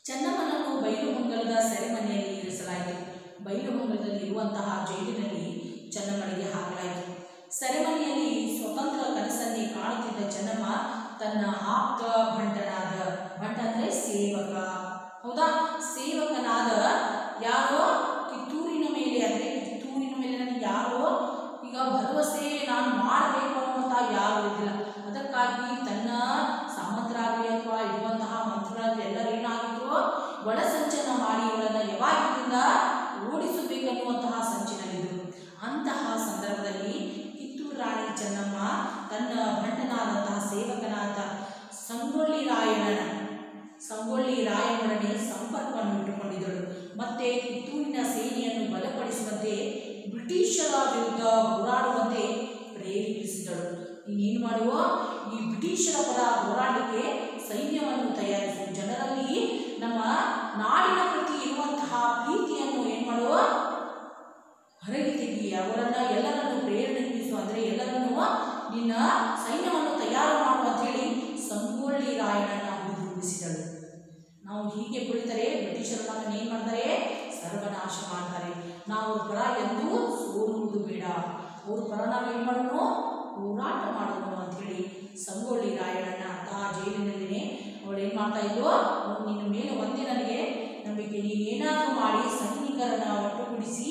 [SPEAKER 1] ಚೆನ್ನಮ್ಮನನ್ನು ಬೈಲುಹೊಂಗಲದ ಸೆರೆಮನೆಯಲ್ಲಿ ಇರಿಸಲಾಯಿತು. ಬೈಲುಹೊಂಗಲದಲ್ಲಿ ಇರುವಂತಹ ಜೈಲಿನಲ್ಲಿ ಚೆನ್ನಮ್ಮನಿಗೆ ಹಾಕಲಾಯಿತು. ಸೆರೆಮನೆಯಲ್ಲಿ ಸ್ವತಂತ್ರ ಕನಸನ್ನೇ ಕಾಣುತ್ತಿದ್ದ ಚೆನ್ನಮ್ಮ ತನ್ನ ಆಪ್ತ ಭಂಟನಾದ, ಭಂಟ ಅಂದರೆ ಸೇವಕ. ಹೌದಾ? ಸೇವಕನಾದ ಯಾರೋ ಕಿತ್ತೂರಿನ ಮೇಲೆ ಅಂದರೆ ಕಿತ್ತೂರಿನ ಮೇಲೆ ನನಗೆ ಯಾರೋ ಈಗ ಭರವಸೆ ನಾನು ಮಾಡಬೇಕು ಅನ್ನುವಂಥ ಯಾರು ಇದ್ದಿಲ್ಲ. ಅದಕ್ಕಾಗಿ ಸೇವಕನಾದ ಸಂಗೊಳ್ಳಿ ರಾಯಣ್ಣನ ಸಂಗೊಳ್ಳಿ ರಾಯಣ್ಣನೊಡನೆ ಸಂಪರ್ಕವನ್ನು ಇಟ್ಟುಕೊಂಡಿದ್ದಳು. ಮತ್ತೆ ಕಿತ್ತೂರಿನ ಸೇನೆಯನ್ನು ಬಲಪಡಿಸುವಂತೆ ಬ್ರಿಟಿಷರ ವಿರುದ್ಧ ಹೋರಾಡುವಂತೆ ಪ್ರೇರೇಪಿಸಿದಳು. ಇನ್ನೇನು ಮಾಡುವ? ಈ ಬ್ರಿಟಿಷರ ಪರ ಹೋರಾಟಕ್ಕೆ ಸೈನ್ಯವನ್ನು ತಯಾರಿಸಿ ಜನರಲ್ಲಿ ನಮ್ಮ ನಾಡಿನ ಪ್ರತಿ ಇರುವಂತಹ ಪ್ರೀತಿಯನ್ನು ಏನು ಮಾಡುವ? ಹೊರಗೆ ತೆಗಿ ಅವರನ್ನ ಎಲ್ಲರನ್ನು ಪ್ರೇರಣೆ ಅಂದರೆ ಎಲ್ಲರನ್ನು ನಿನ್ನ ಸೈನ್ಯವನ್ನು ಮಾಡು ಅಂತ ಹೇಳಿ ಸಂಗೊಳ್ಳಿ ರಾಯಣ್ಣನ ಅಭಿವೃದ್ಧಿಸಿದಳು ನಾವು ಹೀಗೆ ಕುಳಿತರೆ ಬ್ರಿಟಿಷರು ನಮ್ಮನ್ನು ಏನು ಮಾಡ್ತಾರೆ? ಸರ್ವನಾಶ ಮಾಡ್ತಾರೆ. ನಾವು ಪರ ಎಂದೂ ಸೋಲುವುದು ಬೇಡ. ಅವ್ರ ಪರ ನಾವು ಏನು ಮಾಡೋಣ ಹೋರಾಟ ಮಾಡೋಣ ಅಂಥೇಳಿ ಸಂಗೊಳ್ಳಿ ರಾಯಣ್ಣನ ಆ ಜೈಲಿನಲ್ಲಿನೇ ಅವಳು ಏನು ಮಾಡ್ತಾ ಇದ್ಲು? ನಿನ್ನ ಮೇಲೆ ಒಂದೇ ನನಗೆ ನಂಬಿಕೆ. ನೀನೇನಾದರೂ ಮಾಡಿ ಸೈನಿಕರನ್ನು ಒಟ್ಟುಗೂಡಿಸಿ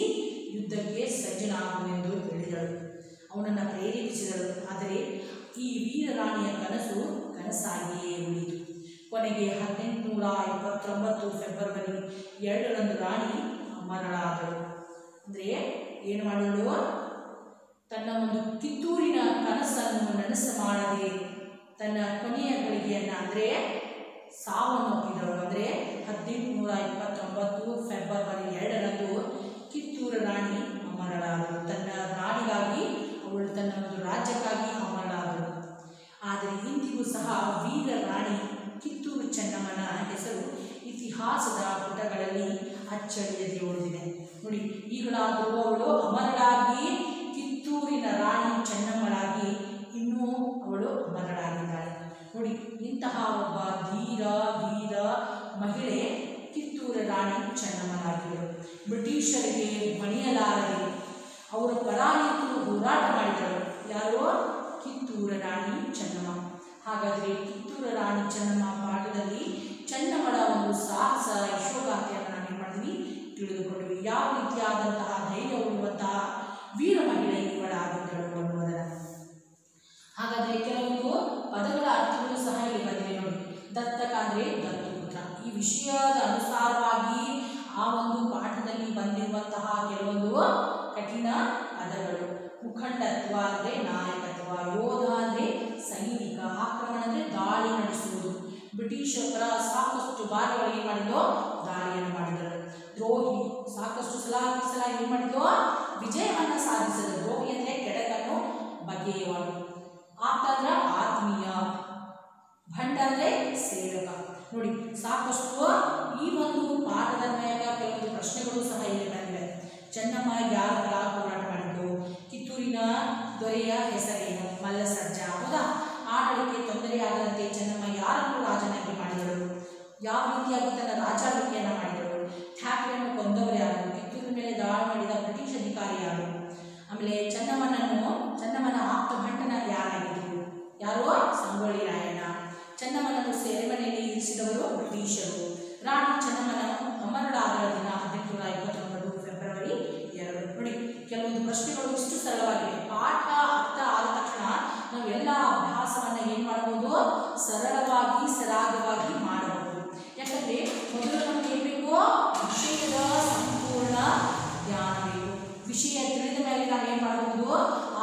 [SPEAKER 1] ಯುದ್ಧಕ್ಕೆ ಸಜ್ಜನಾಗುವೆಂದು ಹೇಳಿದಳು. ಅವನನ್ನು ಪ್ರೇರೇಪಿಸಿದಳು. ಆದರೆ ಈ ವೀರರಾಣಿಯ ಕನಸು ಕನಸಾಗಿಯೇ ಉಳಿಯಿತು. ಕೊನೆಗೆ ಹದಿನೆಂಟುನೂರ ಇಪ್ಪತ್ತೊಂಬತ್ತು ಫೆಬ್ರವರಿ ಎರಡರಂದು ರಾಣಿ ಮರಳಾದಳು ಅಂದರೆ ಏನು ಮಾಡಲು ತನ್ನ ಒಂದು ಕಿತ್ತೂರಿನ ಕನಸನ್ನು ನನಸು ಮಾಡದೆ ತನ್ನ ಕೊನೆಯ ಗಳಿಗೆಯನ್ನು ಅಂದರೆ ಸಾವನ್ನು ಒಪ್ಪಿದಳು. ಅಂದರೆ ಹದಿನೆಂಟುನೂರ ಇಪ್ಪತ್ತೊಂಬತ್ತು ಫೆಬ್ರವರಿ ಎರಡರಂದು ಕಿತ್ತೂರ ರಾಣಿ ಮರಳಾದಳು ತನ್ನ ರಾಣಿಗಾಗಿ, ಅವಳು ತನ್ನ ಒಂದು ರಾಜ್ಯಕ್ಕಾಗಿ ಆದರೆ ಇಂದಿಗೂ ಸಹ ವೀರ ರಾಣಿ ಕಿತ್ತೂರು ಚೆನ್ನಮ್ಮನ ಹೆಸರು ಇತಿಹಾಸದ ಪುಟಗಳಲ್ಲಿ ಅಚ್ಚಳಿಯದೆ ಉಳಿದಿದೆ ನೋಡಿ, ಈಗಲಾದರೂ ಅವಳು ಅಮರಳಾಗಿ, ಕಿತ್ತೂರಿನ ರಾಣಿ ಚೆನ್ನಮ್ಮಳಾಗಿ, ಇನ್ನೂ ಅವಳು ಅಮರಳಾಗಿದ್ದಾಳೆ. ನೋಡಿ, ಇಂತಹ ಒಬ್ಬ ಧೀರ, ವೀರ ಮಹಿಳೆ ಕಿತ್ತೂರ ರಾಣಿ ಚೆನ್ನಮ್ಮನಾಗಿದ್ದಳು ಬ್ರಿಟಿಷರಿಗೆ ಮಣಿಯಲಾರದೆ ಹಾಗಾದರೆ ಕಿತ್ತೂರ ರಾಣಿ ಚೆನ್ನಮ್ಮ ಪಾಠದಲ್ಲಿ ಚೆನ್ನಮ್ಮಳ ಒಂದು ಸಾಹಸ, ಯಶೋಗಾಥೆಯನ್ನು ನಾವು ಏನು ಮಾಡಿದ್ವಿ. ತಿಳಿದುಕೊಂಡ್ವಿ. ಯಾವ ರೀತಿಯಾದಂತಹ ಧೈರ್ಯ ಉಳ್ಳುವಂತಹ ವೀರ ಮಹಿಳೆ ಇವಳಾಗಿದ್ದಳು ಅನ್ನುವುದರ ಹಾಗಾದರೆ ಕೆಲವೊಂದು ಪದಗಳ ಅರ್ಥಗಳು ಸಹ ಇಲ್ಲಿ ಬಂದಿವೆ ನೋಡಿ. ದತ್ತಕ ಅಂದರೆ ದತ್ತಪುತ್ರ. ಈ ವಿಷಯದ ಅನುಸಾರವಾಗಿ ಆ ಒಂದು ಪಾಠದಲ್ಲಿ ಬಂದಿರುವಂತಹ ಕೆಲವೊಂದು ಕಠಿಣ ಪದಗಳು. ಮುಖಂಡತ್ವ ಅಂದ್ರೆ ನಾಯಕತ್ವ, ಯೋಧ ಬ್ರಿಟಿಷರ ಸಾಕಷ್ಟು ಬಾರಿ ಏನು ಮಾಡಿದ್ಲು ದಾಳಿಯನ್ನು ಮಾಡಿದರು. ದ್ರೋಹಿ ಸಾಕಷ್ಟು ಸಲ ಸಲ ಏನು ಮಾಡಿದ್ರು ವಿಜಯವನ್ನು ಸಾಧಿಸಿದರು ದ್ರೋಹಿ ಅಂದರೆ ಕೆಡಕನ್ನು ಬಗೆಯುವನು ಆಪ್ತ ಆತ್ಮೀಯ, ಭಂಡ ಅಂದರೆ ಸೇವಕ. ನೋಡಿ, ಸಾಕಷ್ಟು ಈ ಒಂದು ಪಾಠದ ಮೇಲ ಕೆಲವೊಂದು ಪ್ರಶ್ನೆಗಳು ಸಹ ಇಲ್ಲಿ ಬಂದಿವೆ. ಚೆನ್ನಮ್ಮ ಯಾರ ಕಲಾ ಹೋರಾಟ ಮಾಡಿದ್ದು? ಕಿತ್ತೂರಿನ ದೊರೆಯ ಹೆಸರೇನು? ಮಲ್ಲಸಜ್ಜ. ಹೌದಾ? ಆಡಳಿಕೆ ತೊಂದರೆಯಾಗದಂತೆ ಚೆನ್ನಮ್ಮ ಯಾರನ್ನು ರಾಜನಾಗಿ ಮಾಡಿದರು ಯಾವ ರೀತಿಯಾಗಿ ತನ್ನ ರಾಜಾಳ್ವಿಕೆಯನ್ನು ಮಾಡಿದರು ಠಾಕ್ರೆಯನ್ನು ಕೊಂದವರು ಯಾರು ಕಿತ್ತೂರಿನ ಮೇಲೆ ದಾಳಿ ಮಾಡಿದ ಬ್ರಿಟಿಷ್ ಅಧಿಕಾರಿ ಯಾರು? ಆಮೇಲೆ ಚೆನ್ನಮ್ಮನನ್ನು, ಚೆನ್ನಮ್ಮನ ಆಪ್ತ ಭಟ್ಟನ ಯಾರಾಗಿದ್ದರು? ಯಾರೋ? ಸಂಗೊಳ್ಳಿ ರಾಯಣ್ಣ. ಚೆನ್ನಮ್ಮನನ್ನು ಸೆರೆಮನೆಯಲ್ಲಿ ಇರಿಸಿದವರು ಬ್ರಿಟಿಷರು. ರಾಣಿ ಚೆನ್ನಮ್ಮನ ಅಮರಳಾದ ದಿನ ಹದಿನೆಂಟುನೂರ ಇಪ್ಪತ್ತೊಂಬತ್ತು ಫೆಬ್ರವರಿ ಎರಡು. ನೋಡಿ, ಕೆಲವೊಂದು ಪ್ರಶ್ನೆಗಳು ಇಷ್ಟು ಸರಳವಾಗಿವೆ. ಪಾಠ, ಅರ್ಥ ಆದ ತಕ್ಷಣ ನಾವು ಎಲ್ಲ ಸರಳವಾಗಿ, ಸರಾಗವಾಗಿ ಮಾಡಬಹುದು. ಯಾಕಂದ್ರೆ ಮೊದಲು ನಮ್ಗೆ ಏನು ಬೇಕು ವಿಷಯದ ಸಂಪೂರ್ಣ ಜ್ಞಾನ ಬೇಕು. ವಿಷಯ ತಿಳಿದ ಮೇಲೆ ನಾವು ಏನು ಮಾಡಬಹುದು?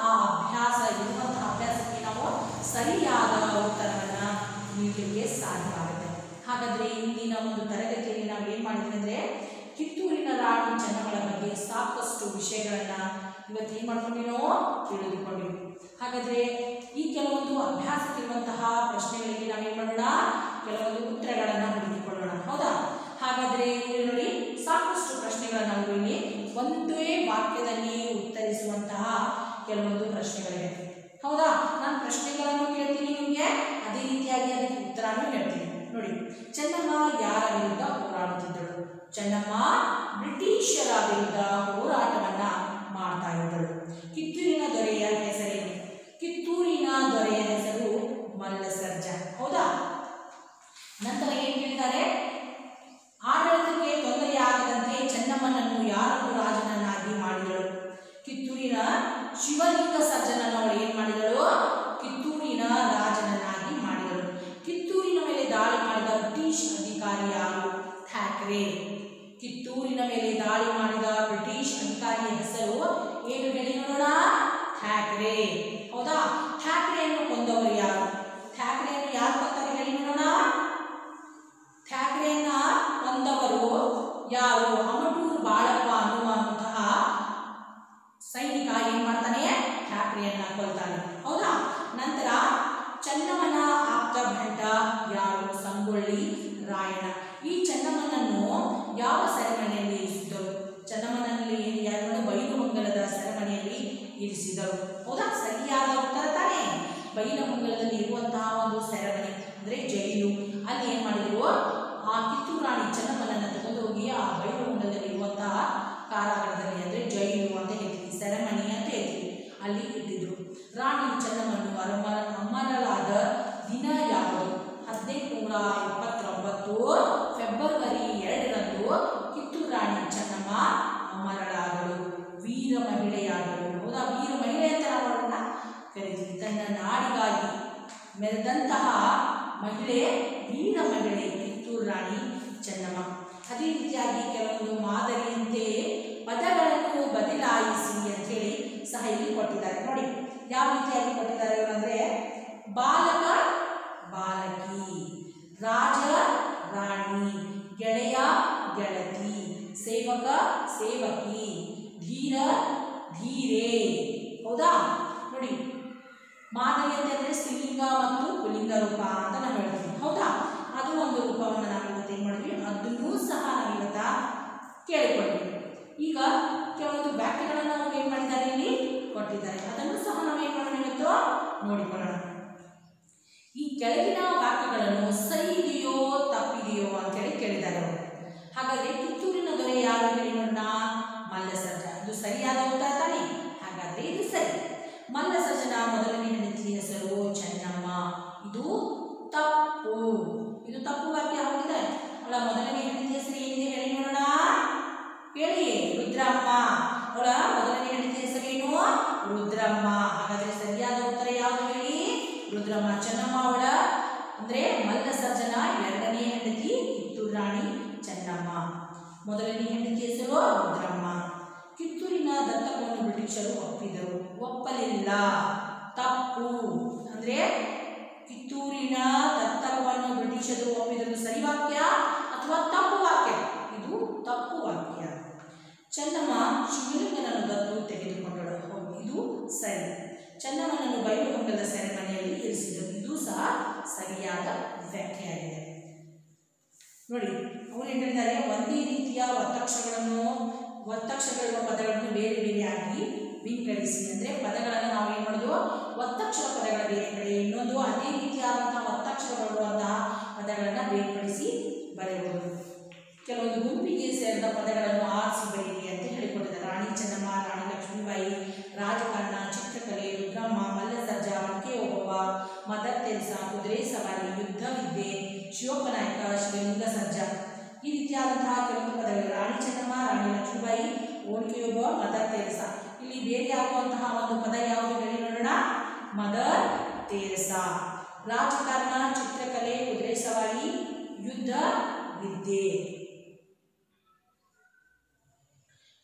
[SPEAKER 1] ಆ ಅಭ್ಯಾಸ, ಇರುವಂತಹ ಅಭ್ಯಾಸಕ್ಕೆ ನಾವು ಸರಿಯಾದ ಉತ್ತರವನ್ನು ನೀಡಲಿಕ್ಕೆ ಸಾಧ್ಯವಾಗುತ್ತೆ ಹಾಗಾದರೆ ಇಂದಿನ ಒಂದು ತರಗತಿಯಲ್ಲಿ ನಾವು ಏನು ಮಾಡಿದ್ವಿ ಅಂದರೆ ಕಿತ್ತೂರಿನ ರಾಣಿ ಜನಗಳ ಬಗ್ಗೆ ಸಾಕಷ್ಟು ವಿಷಯಗಳನ್ನು ಇವತ್ತು ಏನು ಮಾಡ್ಕೊಂಡಿರೋ ತಿಳಿದುಕೊಂಡಿರೋ. ಹಾಗಾದರೆ ಈ ಕೆಲವೊಂದು ಅಭ್ಯಾಸಕ್ಕಿರುವಂತಹ ಪ್ರಶ್ನೆಗಳಿಗೆ ನಾವೇನು ಮಾಡೋಣ? ಕೆಲವೊಂದು ಉತ್ತರಗಳನ್ನು ಹುಡುಕಿಕೊಳ್ಳೋಣ. ಹೌದಾ? ಹಾಗಾದರೆ ನೋಡಿ, ಸಾಕಷ್ಟು ಪ್ರಶ್ನೆಗಳನ್ನು ನಾವು ಇಲ್ಲಿ ಒಂದೇ ವಾಕ್ಯದಲ್ಲಿ ಉತ್ತರಿಸುವಂತಹ ಕೆಲವೊಂದು ಪ್ರಶ್ನೆಗಳಿವೆ. ಹೌದಾ? ನಾನು ಪ್ರಶ್ನೆಗಳನ್ನು ಕೇಳ್ತೀನಿ ನಿಮಗೆ. ಅದೇ ರೀತಿಯಾಗಿ ಅದಕ್ಕೆ ಉತ್ತರನೂ ಹೇಳ್ತೀನಿ. ನೋಡಿ, ಚೆನ್ನಮ್ಮ ಯಾರ ವಿರುದ್ಧ ಹೋರಾಡುತ್ತಿದ್ದಳು? ಚೆನ್ನಮ್ಮ ಬ್ರಿಟಿಷರ ವಿರುದ್ಧ ಹೋರಾಟವನ್ನ ಮಾಡ್ತಾ ಇದ್ದಳು ಕಿತ್ತೂರಿನ ದೊರೆಯ ಹೆಸರೇನು? ಕಿತ್ತೂರಿನ ದೊರೆಯ ಹೆಸರು ಮಲ್ಲಸರ್ಜ. ಹೌದಾ? ನಂತರ ಏನ್ ಹೇಳ್ತಾರೆ ಆಡಳಿತಕ್ಕೆ ತೊಂದರೆಯಾಗದಂತೆ ಚೆನ್ನಮ್ಮನನ್ನು ಯಾರನ್ನು ರಾಜನನ್ನಾಗಿ ಮಾಡಿದಳು. ಕಿತ್ತೂರಿನ ಶಿವಲಿಂಗ ಸರ್ಜನನ್ನು ಅವಳು ಏನು ಮಾಡಿದಳು? ಕಿತ್ತೂರಿನ ರಾಜನನ್ನಾಗಿ ಮಾಡಿದಳು. ಕಿತ್ತೂರಿನ ಮೇಲೆ ದಾಳಿ ಮಾಡಿದ ಬ್ರಿಟಿಷ್ ಅಧಿಕಾರಿ ಯಾರು ಹೇಳಿ ಮೆರೆದಂತಹ ಮಹಿಳೆ, ವೀರ ಮಹಿಳೆ, ಕಿತ್ತೂರು ರಾಣಿ ಚೆನ್ನಮ್ಮ. ಅದೇ ರೀತಿಯಾಗಿ ಕೆಲವೊಂದು ಮಾದರಿಯಂತೆ ಪದಗಳನ್ನು ಬದಲಾಯಿಸಿ ಅಂತ ಹೇಳಿ ಸಹ ಇಲ್ಲಿ ಕೊಟ್ಟಿದ್ದಾರೆ. ನೋಡಿ, ಯಾವ ರೀತಿಯಾಗಿ ಕೊಟ್ಟಿದ್ದಾರೆ ಅಂದರೆ ಬಾಲಕ, ಬಾಲಕಿ, ರಾಜ, ರಾಣಿ, ಗೆಳೆಯ, ಗೆಳತಿ, ಸೇವಕ, ಸೇವಕಿ, ಧೀರ, ಧೀರೆ. ಹೌದಾ? ನೋಡಿ ಮಾದರಿ ಅಂತಂದ್ರೆ ಸ್ತ್ರೀಲಿಂಗ ಮತ್ತು ಪುಲ್ಲಿಂಗ ರೂಪ ಅಂತ ನಾವು ಹೇಳ್ತೀವಿ. ಹೌದಾ? ಅದು ಒಂದು ರೂಪವನ್ನು ನಾವು ಇವತ್ತು ಏನು ಮಾಡಿದ್ವಿ? ಅದನ್ನೂ ಸಹ ನಾವು ಕೇಳಿಕೊಂಡ್ವಿ. ಈಗ ಕೆಲವೊಂದು ವ್ಯಾಖ್ಯೆಗಳನ್ನು ನಾವು ಏನು ಮಾಡಿದ್ದಾರೆ ಇಲ್ಲಿ? ಕೊಟ್ಟಿದ್ದಾರೆ. ಅದನ್ನು ಸಹ ನಾವು ಏನು ಮಾಡೋಣ ಇವತ್ತು? ನೋಡಿಕೊಳ್ಳೋಣ. ಈ ಕೆಳಗಿನ ವಾಕ್ಯಗಳನ್ನು ಸರಿ ಇದೆಯೋ ತಪ್ಪಿದೆಯೋ ಅಂತೇಳಿ ಕೇಳಿದ್ದಾರೆ ಅವರು. ಹಾಗಾದ್ರೆ ಕಿತ್ತೂರಿನ ದೊರೆ ಯಾರು ಹೇಳಿ ನೋಡೋಣ. ಮಲ್ಲಸರ್ಜ ಇದು ಸರಿಯಾದ ಉತ್ತರ ತಾನೇ? ಹಾಗಾದ್ರೆ ಇದು ಸರಿ. ಮೊದಲನೇ ಹೆಂಡತಿ ಹೆಸರು ಚೆನ್ನಮ್ಮ ಇದು ತಪ್ಪು. ಇದು ತಪ್ಪು ವಾಕ್ಯ ಆಗಿದೆ ಅವಳ ಮೊದಲನೇ ಹೆಂಡತಿ ಹೆಸರು ಏನಿದೆ ಹೇಳಿ ನೋಡೋಣ. ಹೇಳಿ, ರುದ್ರಮ್ಮ. ಅವಳ ಮೊದಲನೇ ಹೆಂಡತಿ ಹೆಸರೇನು ರುದ್ರಮ್ಮ. ಹಾಗಾದ್ರೆ ಸರಿಯಾದ ಉತ್ತರ ಯಾವುದು ಹೇಳಿ? ರುದ್ರಮ್ಮ. ಚೆನ್ನಮ್ಮ ಅವಳ, ಅಂದ್ರೆ ಮಲ್ಲ ಸರ್ಜನ ಎರಡನೇ ಹೆಂಡತಿ ಕಿತ್ತೂರು ರಾಣಿ ಚೆನ್ನಮ್ಮ. ಮೊದಲನೇ ಹೆಂಡತಿ ಹೆಸರು ರುದ್ರಮ್ಮ. ಕಿತ್ತೂರಿನ ದತ್ತಕವನ್ನು ಬ್ರಿಟಿಷರು ಒಪ್ಪಿದರು. ಒಪ್ಪಲಿಲ್ಲ. ತಪ್ಪು. ಅಂದ್ರೆ ಕಿತ್ತೂರಿನ ದತ್ತಕವನ್ನು ಬ್ರಿಟಿಷರು ಒಪ್ಪಿದರು ಸರಿ ವಾಕ್ಯ ಅಥವಾ ತಪ್ಪು ವಾಕ್ಯ? ಇದು ತಪ್ಪು ವಾಕ್ಯ. ಚನ್ನಮ್ಮ ಶಿವಲಿಂಗನನ್ನು ದತ್ತು ತೆಗೆದುಕೊಂಡಳು. ಇದು ಸರಿ. ಚೆನ್ನಮ್ಮನನ್ನು ಬೈಲುಹೊಂಗದ ಸೆರೆಮನೆಯಲ್ಲಿ ಇರಿಸಿದರು. ಇದು ಸಹ ಸರಿಯಾದ ವ್ಯಾಖ್ಯೆಯಾಗಿದೆ ನೋಡಿ, ಅವರು ಹೇಳಿದ್ದಾರೆ, ಒಂದೇ ರೀತಿಯ ಒತ್ತಕ್ಷರಗಳನ್ನು ಒತ್ತಕ್ಷರಗಳ ಪದಗಳನ್ನು ಬೇರೆ ಬೇರೆಯಾಗಿ ವಿಂಗಡಿಸಿ. ಅಂದರೆ ಪದಗಳನ್ನು ನಾವು ಏನು ಮಾಡೋದು? ಒತ್ತಕ್ಷರ ಪದಗಳ ಬೇರೆ ಕಡೆ ಇನ್ನೊಂದು ಅದೇ ರೀತಿಯಾದಂತಹ ಒತ್ತಕ್ಷರಗಳಿರುವಂತಹ ಪದಗಳನ್ನು ಬೇರ್ಪಡಿಸಿ ಬರೆಯಬಹುದು. ಕೆಲವೊಂದು ಗುಂಪಿಗೆ ಸೇರಿದ ಪದಗಳನ್ನು ಆರಿಸಿ ಬರೆಯಿರಿ ಅಂತ ಹೇಳಿಕೊಟ್ಟಿದ್ದಾರೆ ರಾಣಿ ಚೆನ್ನಮ್ಮ, ರಾಣಿ ಲಕ್ಷ್ಮೀಬಾಯಿ, ರಾಜಕಾರಣ, ಚಿತ್ರಕಲೆ, ರುದ್ರಮ್ಮ, ಮಲ್ಲಸರ್ಜ ಮಕ್ಕೆ ಒಬ್ಬವ ಮದರ್ ತೆರೆಸಾ ಕುದುರೆ ಸವಾರಿ, ಯುದ್ಧ ವಿದ್ಯೆ ಶಿವಪ್ಪನಾಯಕ ಶಿವಲಿಂಗ ಸರ್ಜ ಈ ರೀತಿಯಾದಂತಹ ಕೆಲವೊಂದು ಪದಗಳು ರಾಣಿ ಚೆನ್ನಮ್ಮ, ರಾಣಿ ಲಕ್ಷ್ಮೀಬಾಯಿ ಓಡಿಕೆಯೊಬ್ಬ ಮದರ್ ತೆರೆಸಾ ಇಲ್ಲಿ ಬೇರೆ ಆಗುವಂತಹ ಒಂದು ಪದ ಯಾವುದು ಹೇಳಿ ನೋಡೋಣ? Mother Teresa. ರಾಜಕಾರಣ, ಚಿತ್ರಕಲೆ ಕುದುರೆ ಸವಾರಿ ಯುದ್ಧ, ವಿದ್ಯೆ.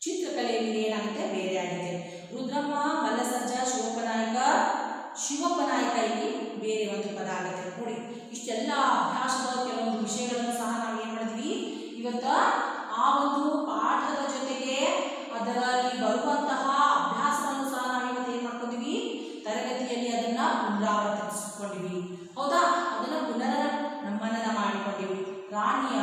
[SPEAKER 1] ಚಿತ್ರಕಲೆಯಲ್ಲಿ ಏನಾಗುತ್ತೆ? ಬೇರೆ ಆಗಿದೆ. ರುದ್ರಮ್ಮ ಮಲ್ಲಸರ್ಜ ಶಿವಪ್ಪನಾಯಕ ಶಿವಪ್ಪನಾಯಕ ಇಲ್ಲಿ ಬೇರೆ ಒಂದು ಪದ ಆಗುತ್ತೆ. ನೋಡಿ, ಇಷ್ಟೆಲ್ಲ ಅಭ್ಯಾಸದ ಕೆಲವೊಂದು ವಿಷಯಗಳನ್ನು ಸಹ ನಾವು ಏನು ಮಾಡಿದ್ವಿ? ಇವತ್ತ ಆ ಒಂದು ಪಾಠದ ಜೊತೆಗೆ ಅದರಲ್ಲಿ ಬರುವಂತಹ ಪುನರಾವರ್ತಿಸಿಕೊಂಡಿವಿ ಹೌದಾ? ಅದನ್ನ ಪುನರ ನಮ್ಮನನ ಮಾಡಿಕೊಂಡಿವಿ. ರಾಣಿಯ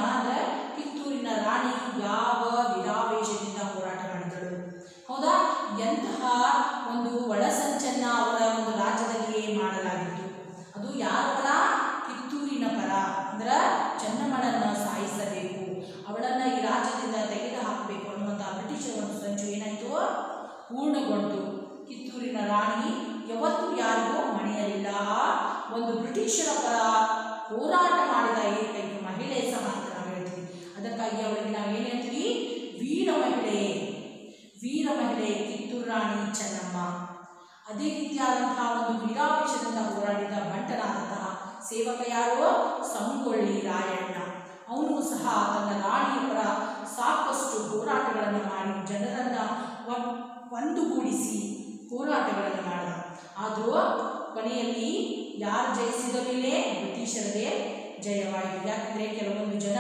[SPEAKER 1] ಯಾರು ಜಯಿಸಿದ ಮೇಲೆ ಬ್ರಿಟಿಷರಿಗೆ ಜಯವಾಯಿತು ಯಾಕಂದರೆ ಕೆಲವೊಂದು ಜನ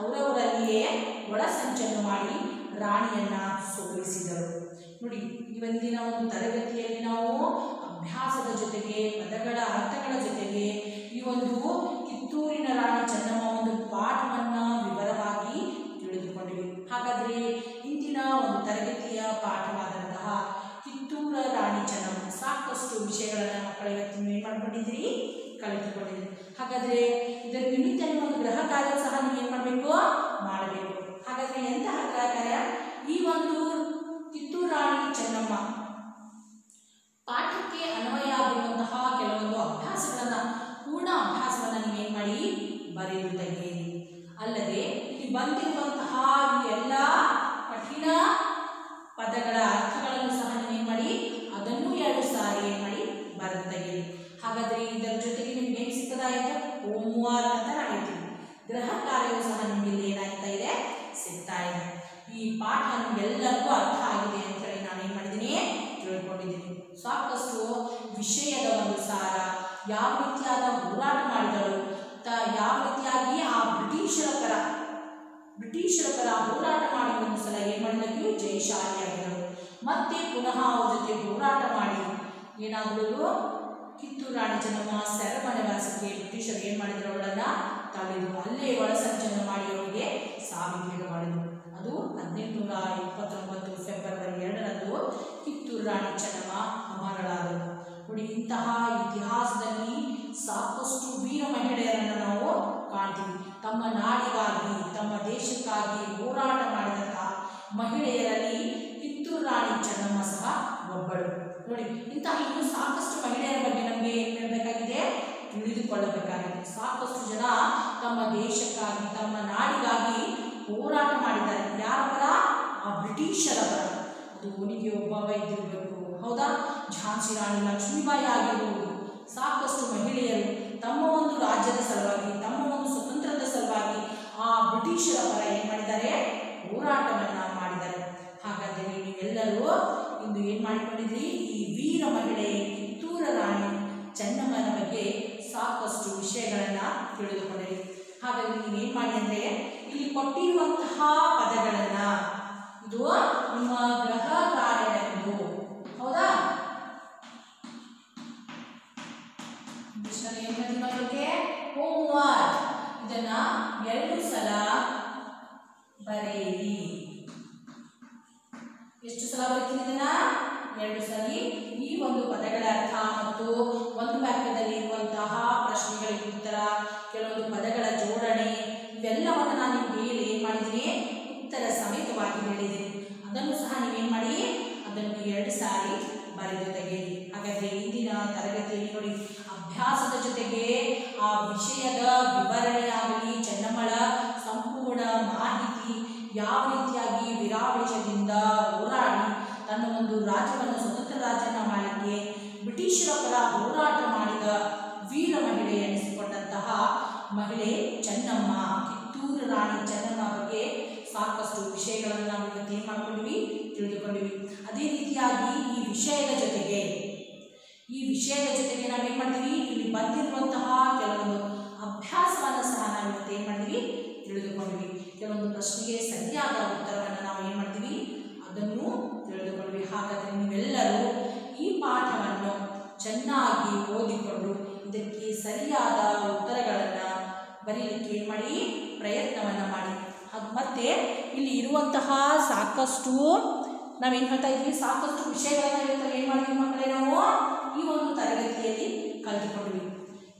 [SPEAKER 1] ಅವರವರಲ್ಲಿಯೇ ಒಳಸಂಚನ್ನು ಮಾಡಿ ರಾಣಿಯನ್ನು ಸೋಲಿಸಿದರು. ನೋಡಿ ಇವಂದಿನ ಒಂದು ತರಗತಿಯಲ್ಲಿ ನಾವು ಅಭ್ಯಾಸದ ಜೊತೆಗೆ, ಪದಗಳ ಅರ್ಥಗಳ ಜೊತೆಗೆ ಈ ಒಂದು ಕಿತ್ತೂರಿನ ರಾಣಿ ಚೆನ್ನಮ್ಮ ಒಂದು ಪಾಠವನ್ನು ವಿವರವಾಗಿ ತಿಳಿದುಕೊಂಡಿವೆ ಹಾಗಾದರೆ ಇಂದಿನ ಒಂದು ತರಗತಿಯ ಪಾಠ ವಿಷಯಗಳನ್ನು ಮಕ್ಕಳ ಇವತ್ತು ಏನು ಮಾಡ್ಕೊಂಡಿದ್ದೀರಿ, ಕಲಿತುಕೊಂಡಿದ್ದೀರಿ. ಹಾಗಾದರೆ ಇದರ ನಿಮಿತ್ತ ಒಂದು ಗೃಹ ಕಾರ್ಯ ಸಹ ನೀವು ಏನು ಮಾಡಬೇಕು? ಮಾಡಬೇಕು. ಹಾಗಾದರೆ ಎಂತಹ ಗೃಹ ಕಾರ್ಯ? ಈ ಒಂದು ಕಿತ್ತೂರಾಣಿ ಚೆನ್ನಮ್ಮ. ಪಾಠಕ್ಕೆ ಅನ್ವಯ ಆಗಿರುವಂತಹ ಕೆಲವೊಂದು ಅಭ್ಯಾಸಗಳನ್ನು, ಪೂರ್ಣ ಅಭ್ಯಾಸವನ್ನು ನೀವೇನು ಮಾಡಿ ಬರೆದು ತೆಗೆಯಿರಿ ಅಲ್ಲದೆ ಇಲ್ಲಿ ಬಂದಿರುವಂತಹ ಈ ಎಲ್ಲ ಕಠಿಣ ಪದಗಳ ಅರ್ಥಗಳನ್ನು ಸಹ ನೀವೇನು ಮಾಡಿ ಅದನ್ನು ಎರಡು ಸಾರಿ ಏನು ಮಾಡಿ ಬರೆದು ಹಾಗಾದ್ರೆ ಇದರ ಜೊತೆಗೆ ನಿಮ್ಗೆ ಏನು ಸಿಕ್ಕದಾಯಿತು ಹೋಮ್ವರ್ಕ್ ಅಂತ ನಾವು ಗ್ರಹ ಗೃಹ ಕಾರ್ಯವು ಸಹ ನಿಮಗೆ ಇಲ್ಲಿ ಏನಾಗ್ತಾ ಇದೆ? ಸಿಗ್ತಾ ಇದೆ. ಈ ಪಾಠ ನಿಮ್ಗೆಲ್ಲರಿಗೂ ಅರ್ಥ ಆಗಿದೆ ಅಂತ ಹೇಳಿ ನಾನು ಏನು ಮಾಡಿದ್ದೀನಿ? ತಿಳ್ಕೊಂಡಿದ್ದೀನಿ. ಸಾಕಷ್ಟು ವಿಷಯದ ಒಂದು ಸಾರ. ಯಾವ ರೀತಿಯಾದ ಹೋರಾಟ ಮಾಡಿದಳು? ಯಾವ ರೀತಿಯಾಗಿ ಆ ಬ್ರಿಟಿಷರ ಪರ ಬ್ರಿಟಿಷರ ಪರ ಹೋರಾಟ ಮಾಡಿ ಒಂದು ಸಲ ಏನು ಮಾಡಿದಳು? ಜಯಶಾಲಿಯಾಗಿದ್ದಳು. ಮತ್ತೆ ಪುನಃ ಅವ್ರ ಜೊತೆ ಹೋರಾಟ ಮಾಡಿ ಏನಾದರೂ ಕಿತ್ತೂರು ರಾಣಿ ಚೆನ್ನಮ್ಮ ಸೆರೆಮನೆ ವಾಸಕ್ಕೆ ಬ್ರಿಟಿಷರು ಏನು ಮಾಡಿದ್ರು ಅವಳನ್ನ? ತಳ್ಳಿದ್ರು ಅಲ್ಲೇ ಒಳಸಂಚನ್ನು ಮಾಡಿ ಅವಳಿಗೆ ಸಾವಿಗೀಡು ಮಾಡಿದರು. ಅದು ಹದಿನೆಂಟುನೂರ ಇಪ್ಪತ್ತೊಂಬತ್ತು ಫೆಬ್ರವರಿ ಎರಡರಂದು ಕಿತ್ತೂರು ರಾಣಿ ಚೆನ್ನಮ್ಮ ಅಮರಳಾದರು ನೋಡಿ, ಇಂತಹ ಇತಿಹಾಸದಲ್ಲಿ ಸಾಕಷ್ಟು ವೀರ ಮಹಿಳೆಯರನ್ನು ನಾವು ಕಾಣ್ತೀವಿ. ತಮ್ಮ ನಾಡಿಗಾಗಿ, ತಮ್ಮ ದೇಶಕ್ಕಾಗಿ ಹೋರಾಟ ಮಾಡಿದಂತಹ ಮಹಿಳೆಯರಲ್ಲಿ ಕಿತ್ತೂರು ರಾಣಿ ಚೆನ್ನಮ್ಮ ಸಹ ಒಬ್ಬಳು. ನೋಡಿ, ಇಂತಹ ಇನ್ನೂ ಸಾಕಷ್ಟು ಮಹಿಳೆಯರ ಬಗ್ಗೆ ನಮಗೆ ಏನು ಹೇಳಬೇಕಾಗಿದೆ? ತಿಳಿದುಕೊಳ್ಳಬೇಕಾಗಿದೆ. ಸಾಕಷ್ಟು ಜನ ತಮ್ಮ ದೇಶಕ್ಕಾಗಿ, ತಮ್ಮ ನಾಡಿಗಾಗಿ ಹೋರಾಟ ಮಾಡಿದ್ದಾರೆ. ಯಾರ ಪರ ಆ ಬ್ರಿಟಿಷರ ಪರ ಅದು ಒನಿಗೆ ಒಬ್ಬ ಇದ್ದಿರಬೇಕು ಹೌದಾ? ಝಾನ್ಸಿ ರಾಣಿ ಲಕ್ಷ್ಮೀಬಾಯಿ ಆಗಿರ್ಬೋದು. ಸಾಕಷ್ಟು ಮಹಿಳೆಯರು ತಮ್ಮ ಒಂದು ರಾಜ್ಯದ ಸಲುವಾಗಿ, ತಮ್ಮ ಒಂದು ಸ್ವತಂತ್ರದ ಸಲುವಾಗಿ ಆ ಬ್ರಿಟಿಷರ ಪರ ಏನು ಮಾಡಿದ್ದಾರೆ? ಹೋರಾಟವನ್ನು ಮಾಡಿದ್ದಾರೆ. ಹಾಗಾದರೆ ನೀವೆಲ್ಲರೂ ಇಂದು ಏನು ಮಾಡಿಕೊಂಡಿದ್ರಿ? ಈ ವೀರ ಮಹಿಳೆ ಕಿತ್ತೂರ ರಾಣಿ ಚೆನ್ನಮ್ಮನ ಬಗ್ಗೆ ಸಾಕಷ್ಟು ವಿಷಯಗಳನ್ನು ತಿಳಿದುಕೊಂಡಿರಿ. ಹಾಗಾಗಿ ನೀವೇನು ಮಾಡಿ ಅಂದರೆ, ಇಲ್ಲಿ ಕೊಟ್ಟಿರುವಂತಹ ಪದಗಳನ್ನು ಇದು ನಿಮ್ಮ ಗ್ರಹ ಕಾರ್ಯಗಳು ಹೌದಾ? ಮಕ್ಕಳಿಗೆ ಹೋಮ್ವರ್ಕ್ ಇದನ್ನ ಎರಡು ಸಲ ಬರೆಯಿರಿ. ಎಷ್ಟು ಸಲ ಬರ್ತೀನಿ ಇದನ್ನ? ಎರಡು ಸರಿ ಈ ಒಂದು ಪದಗಳ ಅರ್ಥ ಮತ್ತು ಒಂದು ವಾಕ್ಯದಲ್ಲಿ ಇರುವಂತಹ ಪ್ರಶ್ನೆಗಳಿಗೆ ಉತ್ತರ, ಕೆಲವೊಂದು ಪದಗಳ ಜೋಡಣೆ, ಇವೆಲ್ಲವನ್ನು ನಾನು ನಿಮ್ಗೆ ಏನು ಮಾಡಿದ್ದೀನಿ? ಉತ್ತರ ಸಮೇತವಾಗಿ ಹೇಳಿದ್ದೀನಿ. ಅದನ್ನು ಸಹ ನೀವೇನು ಮಾಡಿ? ಅದನ್ನು ಎರಡು ಸಾರಿ ಬರೆದು ತೆಗೆಯಿರಿ. ಹಾಗಾದರೆ ಇಂದಿನ ತರಗತಿಯಲ್ಲಿ ನೋಡಿ, ಅಭ್ಯಾಸದ ಜೊತೆಗೆ ಆ ವಿಷಯದ ವಿವರಣೆಯಾಗಲಿ ಚೆನ್ನಮ್ಮಳ ಸಂಪೂರ್ಣ ಮಾಹಿತಿ ಯಾವ ರೀತಿಯಾಗಿ ವಿರಾವೇಶದಿಂದ ಒಂದು ರಾಜ್ಯವನ್ನು, ಸ್ವತಂತ್ರ ರಾಜ್ಯನ ಮಾಡಲಿಕ್ಕೆ ಬ್ರಿಟಿಷರ ಪರ ಹೋರಾಟ ಮಾಡಿದ ವೀರ ಮಹಿಳೆ ಎನಿಸಿಕೊಂಡಂತಹ ಮಹಿಳೆ ಚೆನ್ನಮ್ಮ. ಕಿತ್ತೂರು ರಾಣಿ ಚೆನ್ನಮ್ಮ ಬಗ್ಗೆ ಸಾಕಷ್ಟು ವಿಷಯಗಳನ್ನು ನಾವು ಇವತ್ತು ಏನು ಮಾಡ್ಕೊಂಡಿವಿ, ತಿಳಿದುಕೊಂಡಿವಿ. ಅದೇ ರೀತಿಯಾಗಿ ಈ ವಿಷಯದ ಜೊತೆಗೆ, ಈ ವಿಷಯದ ಜೊತೆಗೆ ನಾವೇನು ಮಾಡ್ತೀವಿ? ಇಲ್ಲಿ ಬಂದಿರುವಂತಹ ಕೆಲವೊಂದು ಅಭ್ಯಾಸವನ್ನು ಸಹ ನಾವು ಇವತ್ತು ಏನು ಮಾಡ್ತೀವಿ, ತಿಳಿದುಕೊಂಡ್ವಿ. ಕೆಲವೊಂದು ಪ್ರಶ್ನೆಗೆ ಸರಿಯಾದ ಉತ್ತರವನ್ನು ನಾವು ಏನು ಮಾಡ್ತೀವಿ? ಅದನ್ನು ತಿಳಿದುಕೊಂಡ್ವಿ ಹಾಗಾದರೆ ನೀವೆಲ್ಲರೂ ಈ ಪಾಠವನ್ನು ಚೆನ್ನಾಗಿ ಓದಿಕೊಂಡು ಇದಕ್ಕೆ ಸರಿಯಾದ ಉತ್ತರಗಳನ್ನು ಬರೀಲಿಕ್ಕೆ ಮಾಡಿ ಪ್ರಯತ್ನವನ್ನು ಮಾಡಿ. ಅದು ಮತ್ತೆ ಇಲ್ಲಿ ಇರುವಂತಹ ಸಾಕಷ್ಟು ನಾವೇನು ಹೇಳ್ತಾ ಇದ್ವಿ? ಸಾಕಷ್ಟು ವಿಷಯಗಳನ್ನು ಇವತ್ತು ಏನು ಮಾಡಿದ್ವಿ ಮಕ್ಕಳೇ ನಾವು? ಈ ಒಂದು ತರಗತಿಯಲ್ಲಿ ಕಲಿತುಕೊಂಡ್ವಿ.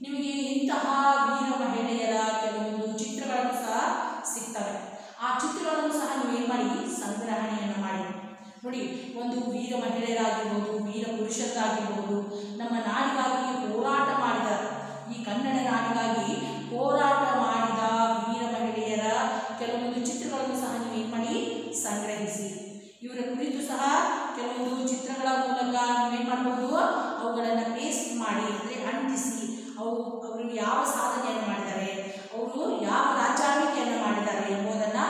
[SPEAKER 1] ನಿಮಗೆ ಇಂತಹ ವೀರ ಮಹಿಳೆಯರ ಕೆಲವೊಂದು ಚಿತ್ರಗಳನ್ನು ಸಹ ಸಿಗ್ತವೆ. ಆ ಚಿತ್ರಗಳನ್ನು ಸಹ ನೀವು ಏನು ಮಾಡಿ? ಸಂಗ್ರಹಣೆಯನ್ನು ಮಾಡಿ. ನೋಡಿ ಒಂದು ವೀರ ಮಹಿಳೆಯರಾಗಿರ್ಬೋದು, ವೀರ ಪುರುಷರಾಗಿರ್ಬೋದು, ನಮ್ಮ ನಾಡಿಗಾಗಿ ಹೋರಾಟ ಮಾಡಿದ, ಈ ಕನ್ನಡ ನಾಡಿಗಾಗಿ ಹೋರಾಟ ಮಾಡಿದ ವೀರ ಮಹಿಳೆಯರ ಕೆಲವೊಂದು ಚಿತ್ರಗಳನ್ನು ಸಹ ನೀವು ಮಾಡಿ ಸಂಗ್ರಹಿಸಿ. ಇವರ ಕುರಿತು ಸಹ ಕೆಲವೊಂದು ಚಿತ್ರಗಳ ಮೂಲಕ ನೀವೇನು ಮಾಡಬಹುದು ಅವುಗಳನ್ನು ಪೇಸ್ಟ್ ಮಾಡಿ ಅಂದರೆ ಅಂಟಿಸಿ, ಅವು ಅವರು ಯಾವ ಸಾಧನೆಯನ್ನು ಮಾಡಿದ್ದಾರೆ, ಅವರು ಯಾವ ರಾಜಾಳ್ವಿಕೆಯನ್ನು ಮಾಡಿದ್ದಾರೆ ಎಂಬುದನ್ನು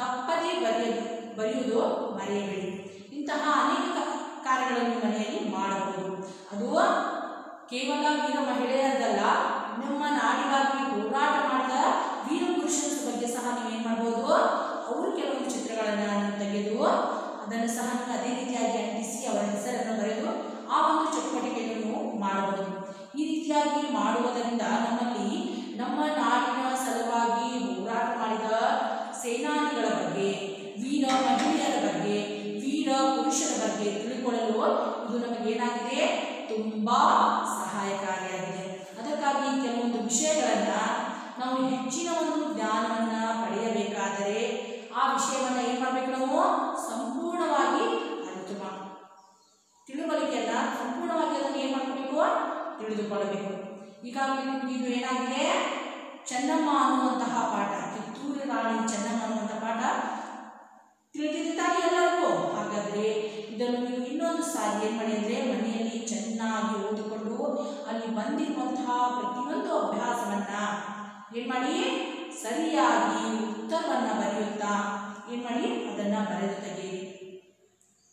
[SPEAKER 1] ತಪ್ಪದೇ ಬರೆಯೋದು, ಬರೆಯುವುದು ಮರೆಯಬೇಡಿ. ಇಂತಹ ಅನೇಕ ಕಾರ್ಯಗಳನ್ನು ಮನೆಯಲ್ಲಿ ಮಾಡಬಹುದು. ಅದು ಕೇವಲ ವೀರ ಮಹಿಳೆಯರದಲ್ಲ ನಮ್ಮ ನಾಡಿಗಾಗಿ ಹೋರಾಟ ಮಾಡಿದ ನಾವು ಹೆಚ್ಚಿನ ಒಂದು ಜ್ಞಾನವನ್ನು ಪಡೆಯಬೇಕಾದರೆ ಆ ವಿಷಯವನ್ನು ಏನು ಮಾಡಬೇಕು ನಾವು? ಸಂಪೂರ್ಣವಾಗಿ ಅರಿತು ಮಾ ತಿಳುವಳಿಕೆಯನ್ನ ಸಂಪೂರ್ಣವಾಗಿ ಅದನ್ನು ಏನು ಮಾಡ್ಕೋಬೇಕು? ತಿಳಿದುಕೊಳ್ಳಬೇಕು. ಈಗಾಗಲೇ ನಿಮಗೆ ಏನಾಗಿದೆ? ಚೆನ್ನಮ್ಮ ಅನ್ನುವಂತಹ ಪಾಠ, ಕಿತ್ತೂರು ರಾಣಿ ಚೆನ್ನಮ್ಮ ಅನ್ನುವಂಥ ಪಾಠ. ತಿಳಿದಿದೆ ತಾನೇ ಎಲ್ಲರಿಗೂ? ಹಾಗಾದರೆ ಇದನ್ನು ನೀವು ಇನ್ನೊಂದು ಸಾರಿ ಏನು ಮಾಡಿ ಅಂದರೆ ಮನೆಯಲ್ಲಿ ಚೆನ್ನಾಗಿ ಓದಿಕೊಂಡು ಅಲ್ಲಿ ಬಂದಿರುವಂತಹ ಪ್ರತಿಯೊಂದು ಅಭ್ಯಾಸವನ್ನು ಏನು ಮಾಡಿ ಸರಿಯಾಗಿ ಉತ್ತರವನ್ನು ಬರೆಯುತ್ತಾ? ಏನು ಮಾಡಿ ಅದನ್ನು ಬರೆದು ತೆಗೆಯಿರಿ.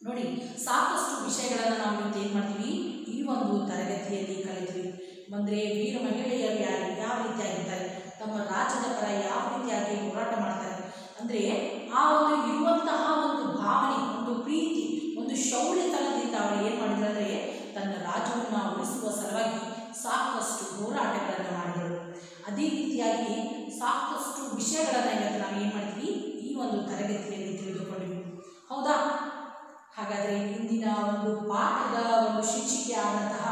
[SPEAKER 1] ನೋಡಿ, ಸಾಕಷ್ಟು ವಿಷಯಗಳನ್ನು ನಾವು ಇವತ್ತು ಏನು ಮಾಡ್ತೀವಿ? ಈ ಒಂದು ತರಗತಿಯಲ್ಲಿ ಕಲಿತೀವಿ. ಅಂದರೆ ವೀರ ಮಹಿಳೆಯರು ಯಾರು? ಯಾವ ರೀತಿಯಾಗಿರ್ತಾರೆ ತಮ್ಮ ರಾಜ್ಯದ ಪರ ಯಾವ ರೀತಿಯಾಗಿ ಹೋರಾಟ ಮಾಡ್ತಾರೆ? ಅಂದರೆ ಆ ಒಂದು ಇರುವಂತಹ ಒಂದು ಭಾವನೆ, ಒಂದು ಪ್ರೀತಿ, ಒಂದು ಶೌರ್ಯತನದಿಂದ ಅವಳು ಏನು ಮಾಡಿದ್ರು ಅಂದರೆ ತನ್ನ ರಾಜ್ಯವನ್ನು ಉಳಿಸುವ ಸಲುವಾಗಿ ಸಾಕಷ್ಟು ಹೋರಾಟಗಳನ್ನು ಮಾಡಿದರು ಅದೇ ರೀತಿಯಾಗಿ ಸಾಕಷ್ಟು ವಿಷಯಗಳನ್ನು ಇವತ್ತು ನಾವು ಏನು ಮಾಡಿದ್ವಿ ಈ ಒಂದು ತರಗತಿಯಲ್ಲಿ ತಿಳಿದುಕೊಂಡಿವಿ. ಹೌದಾ? ಹಾಗಾದರೆ ಇಂದಿನ ಒಂದು ಪಾಠದ ಒಂದು ಶಿಕ್ಷಿಕೆ ಆದಂತಹ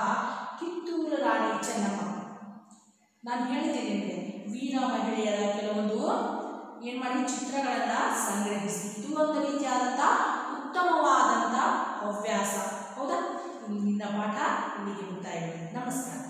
[SPEAKER 1] ಕಿತ್ತೂರು ರಾಣಿ ಚೆನ್ನಮ್ಮ. ನಾನು ಹೇಳ್ತೀನಿ ಅಂದರೆ ವೀರ ಮಹಿಳೆಯರ ಕೆಲವೊಂದು ಏನು ಮಾಡಿ ಚಿತ್ರಗಳನ್ನು ಸಂಗ್ರಹಿಸಿ. ಇದು ಒಂದು ರೀತಿಯಾದಂಥ ಉತ್ತಮವಾದಂಥ ಹವ್ಯಾಸ. ಹೌದಾ? ಇಂದಿನ ಪಾಠ ಇಲ್ಲಿಗೆ ಮುಕ್ತಾಯ ನಮಸ್ಕಾರ.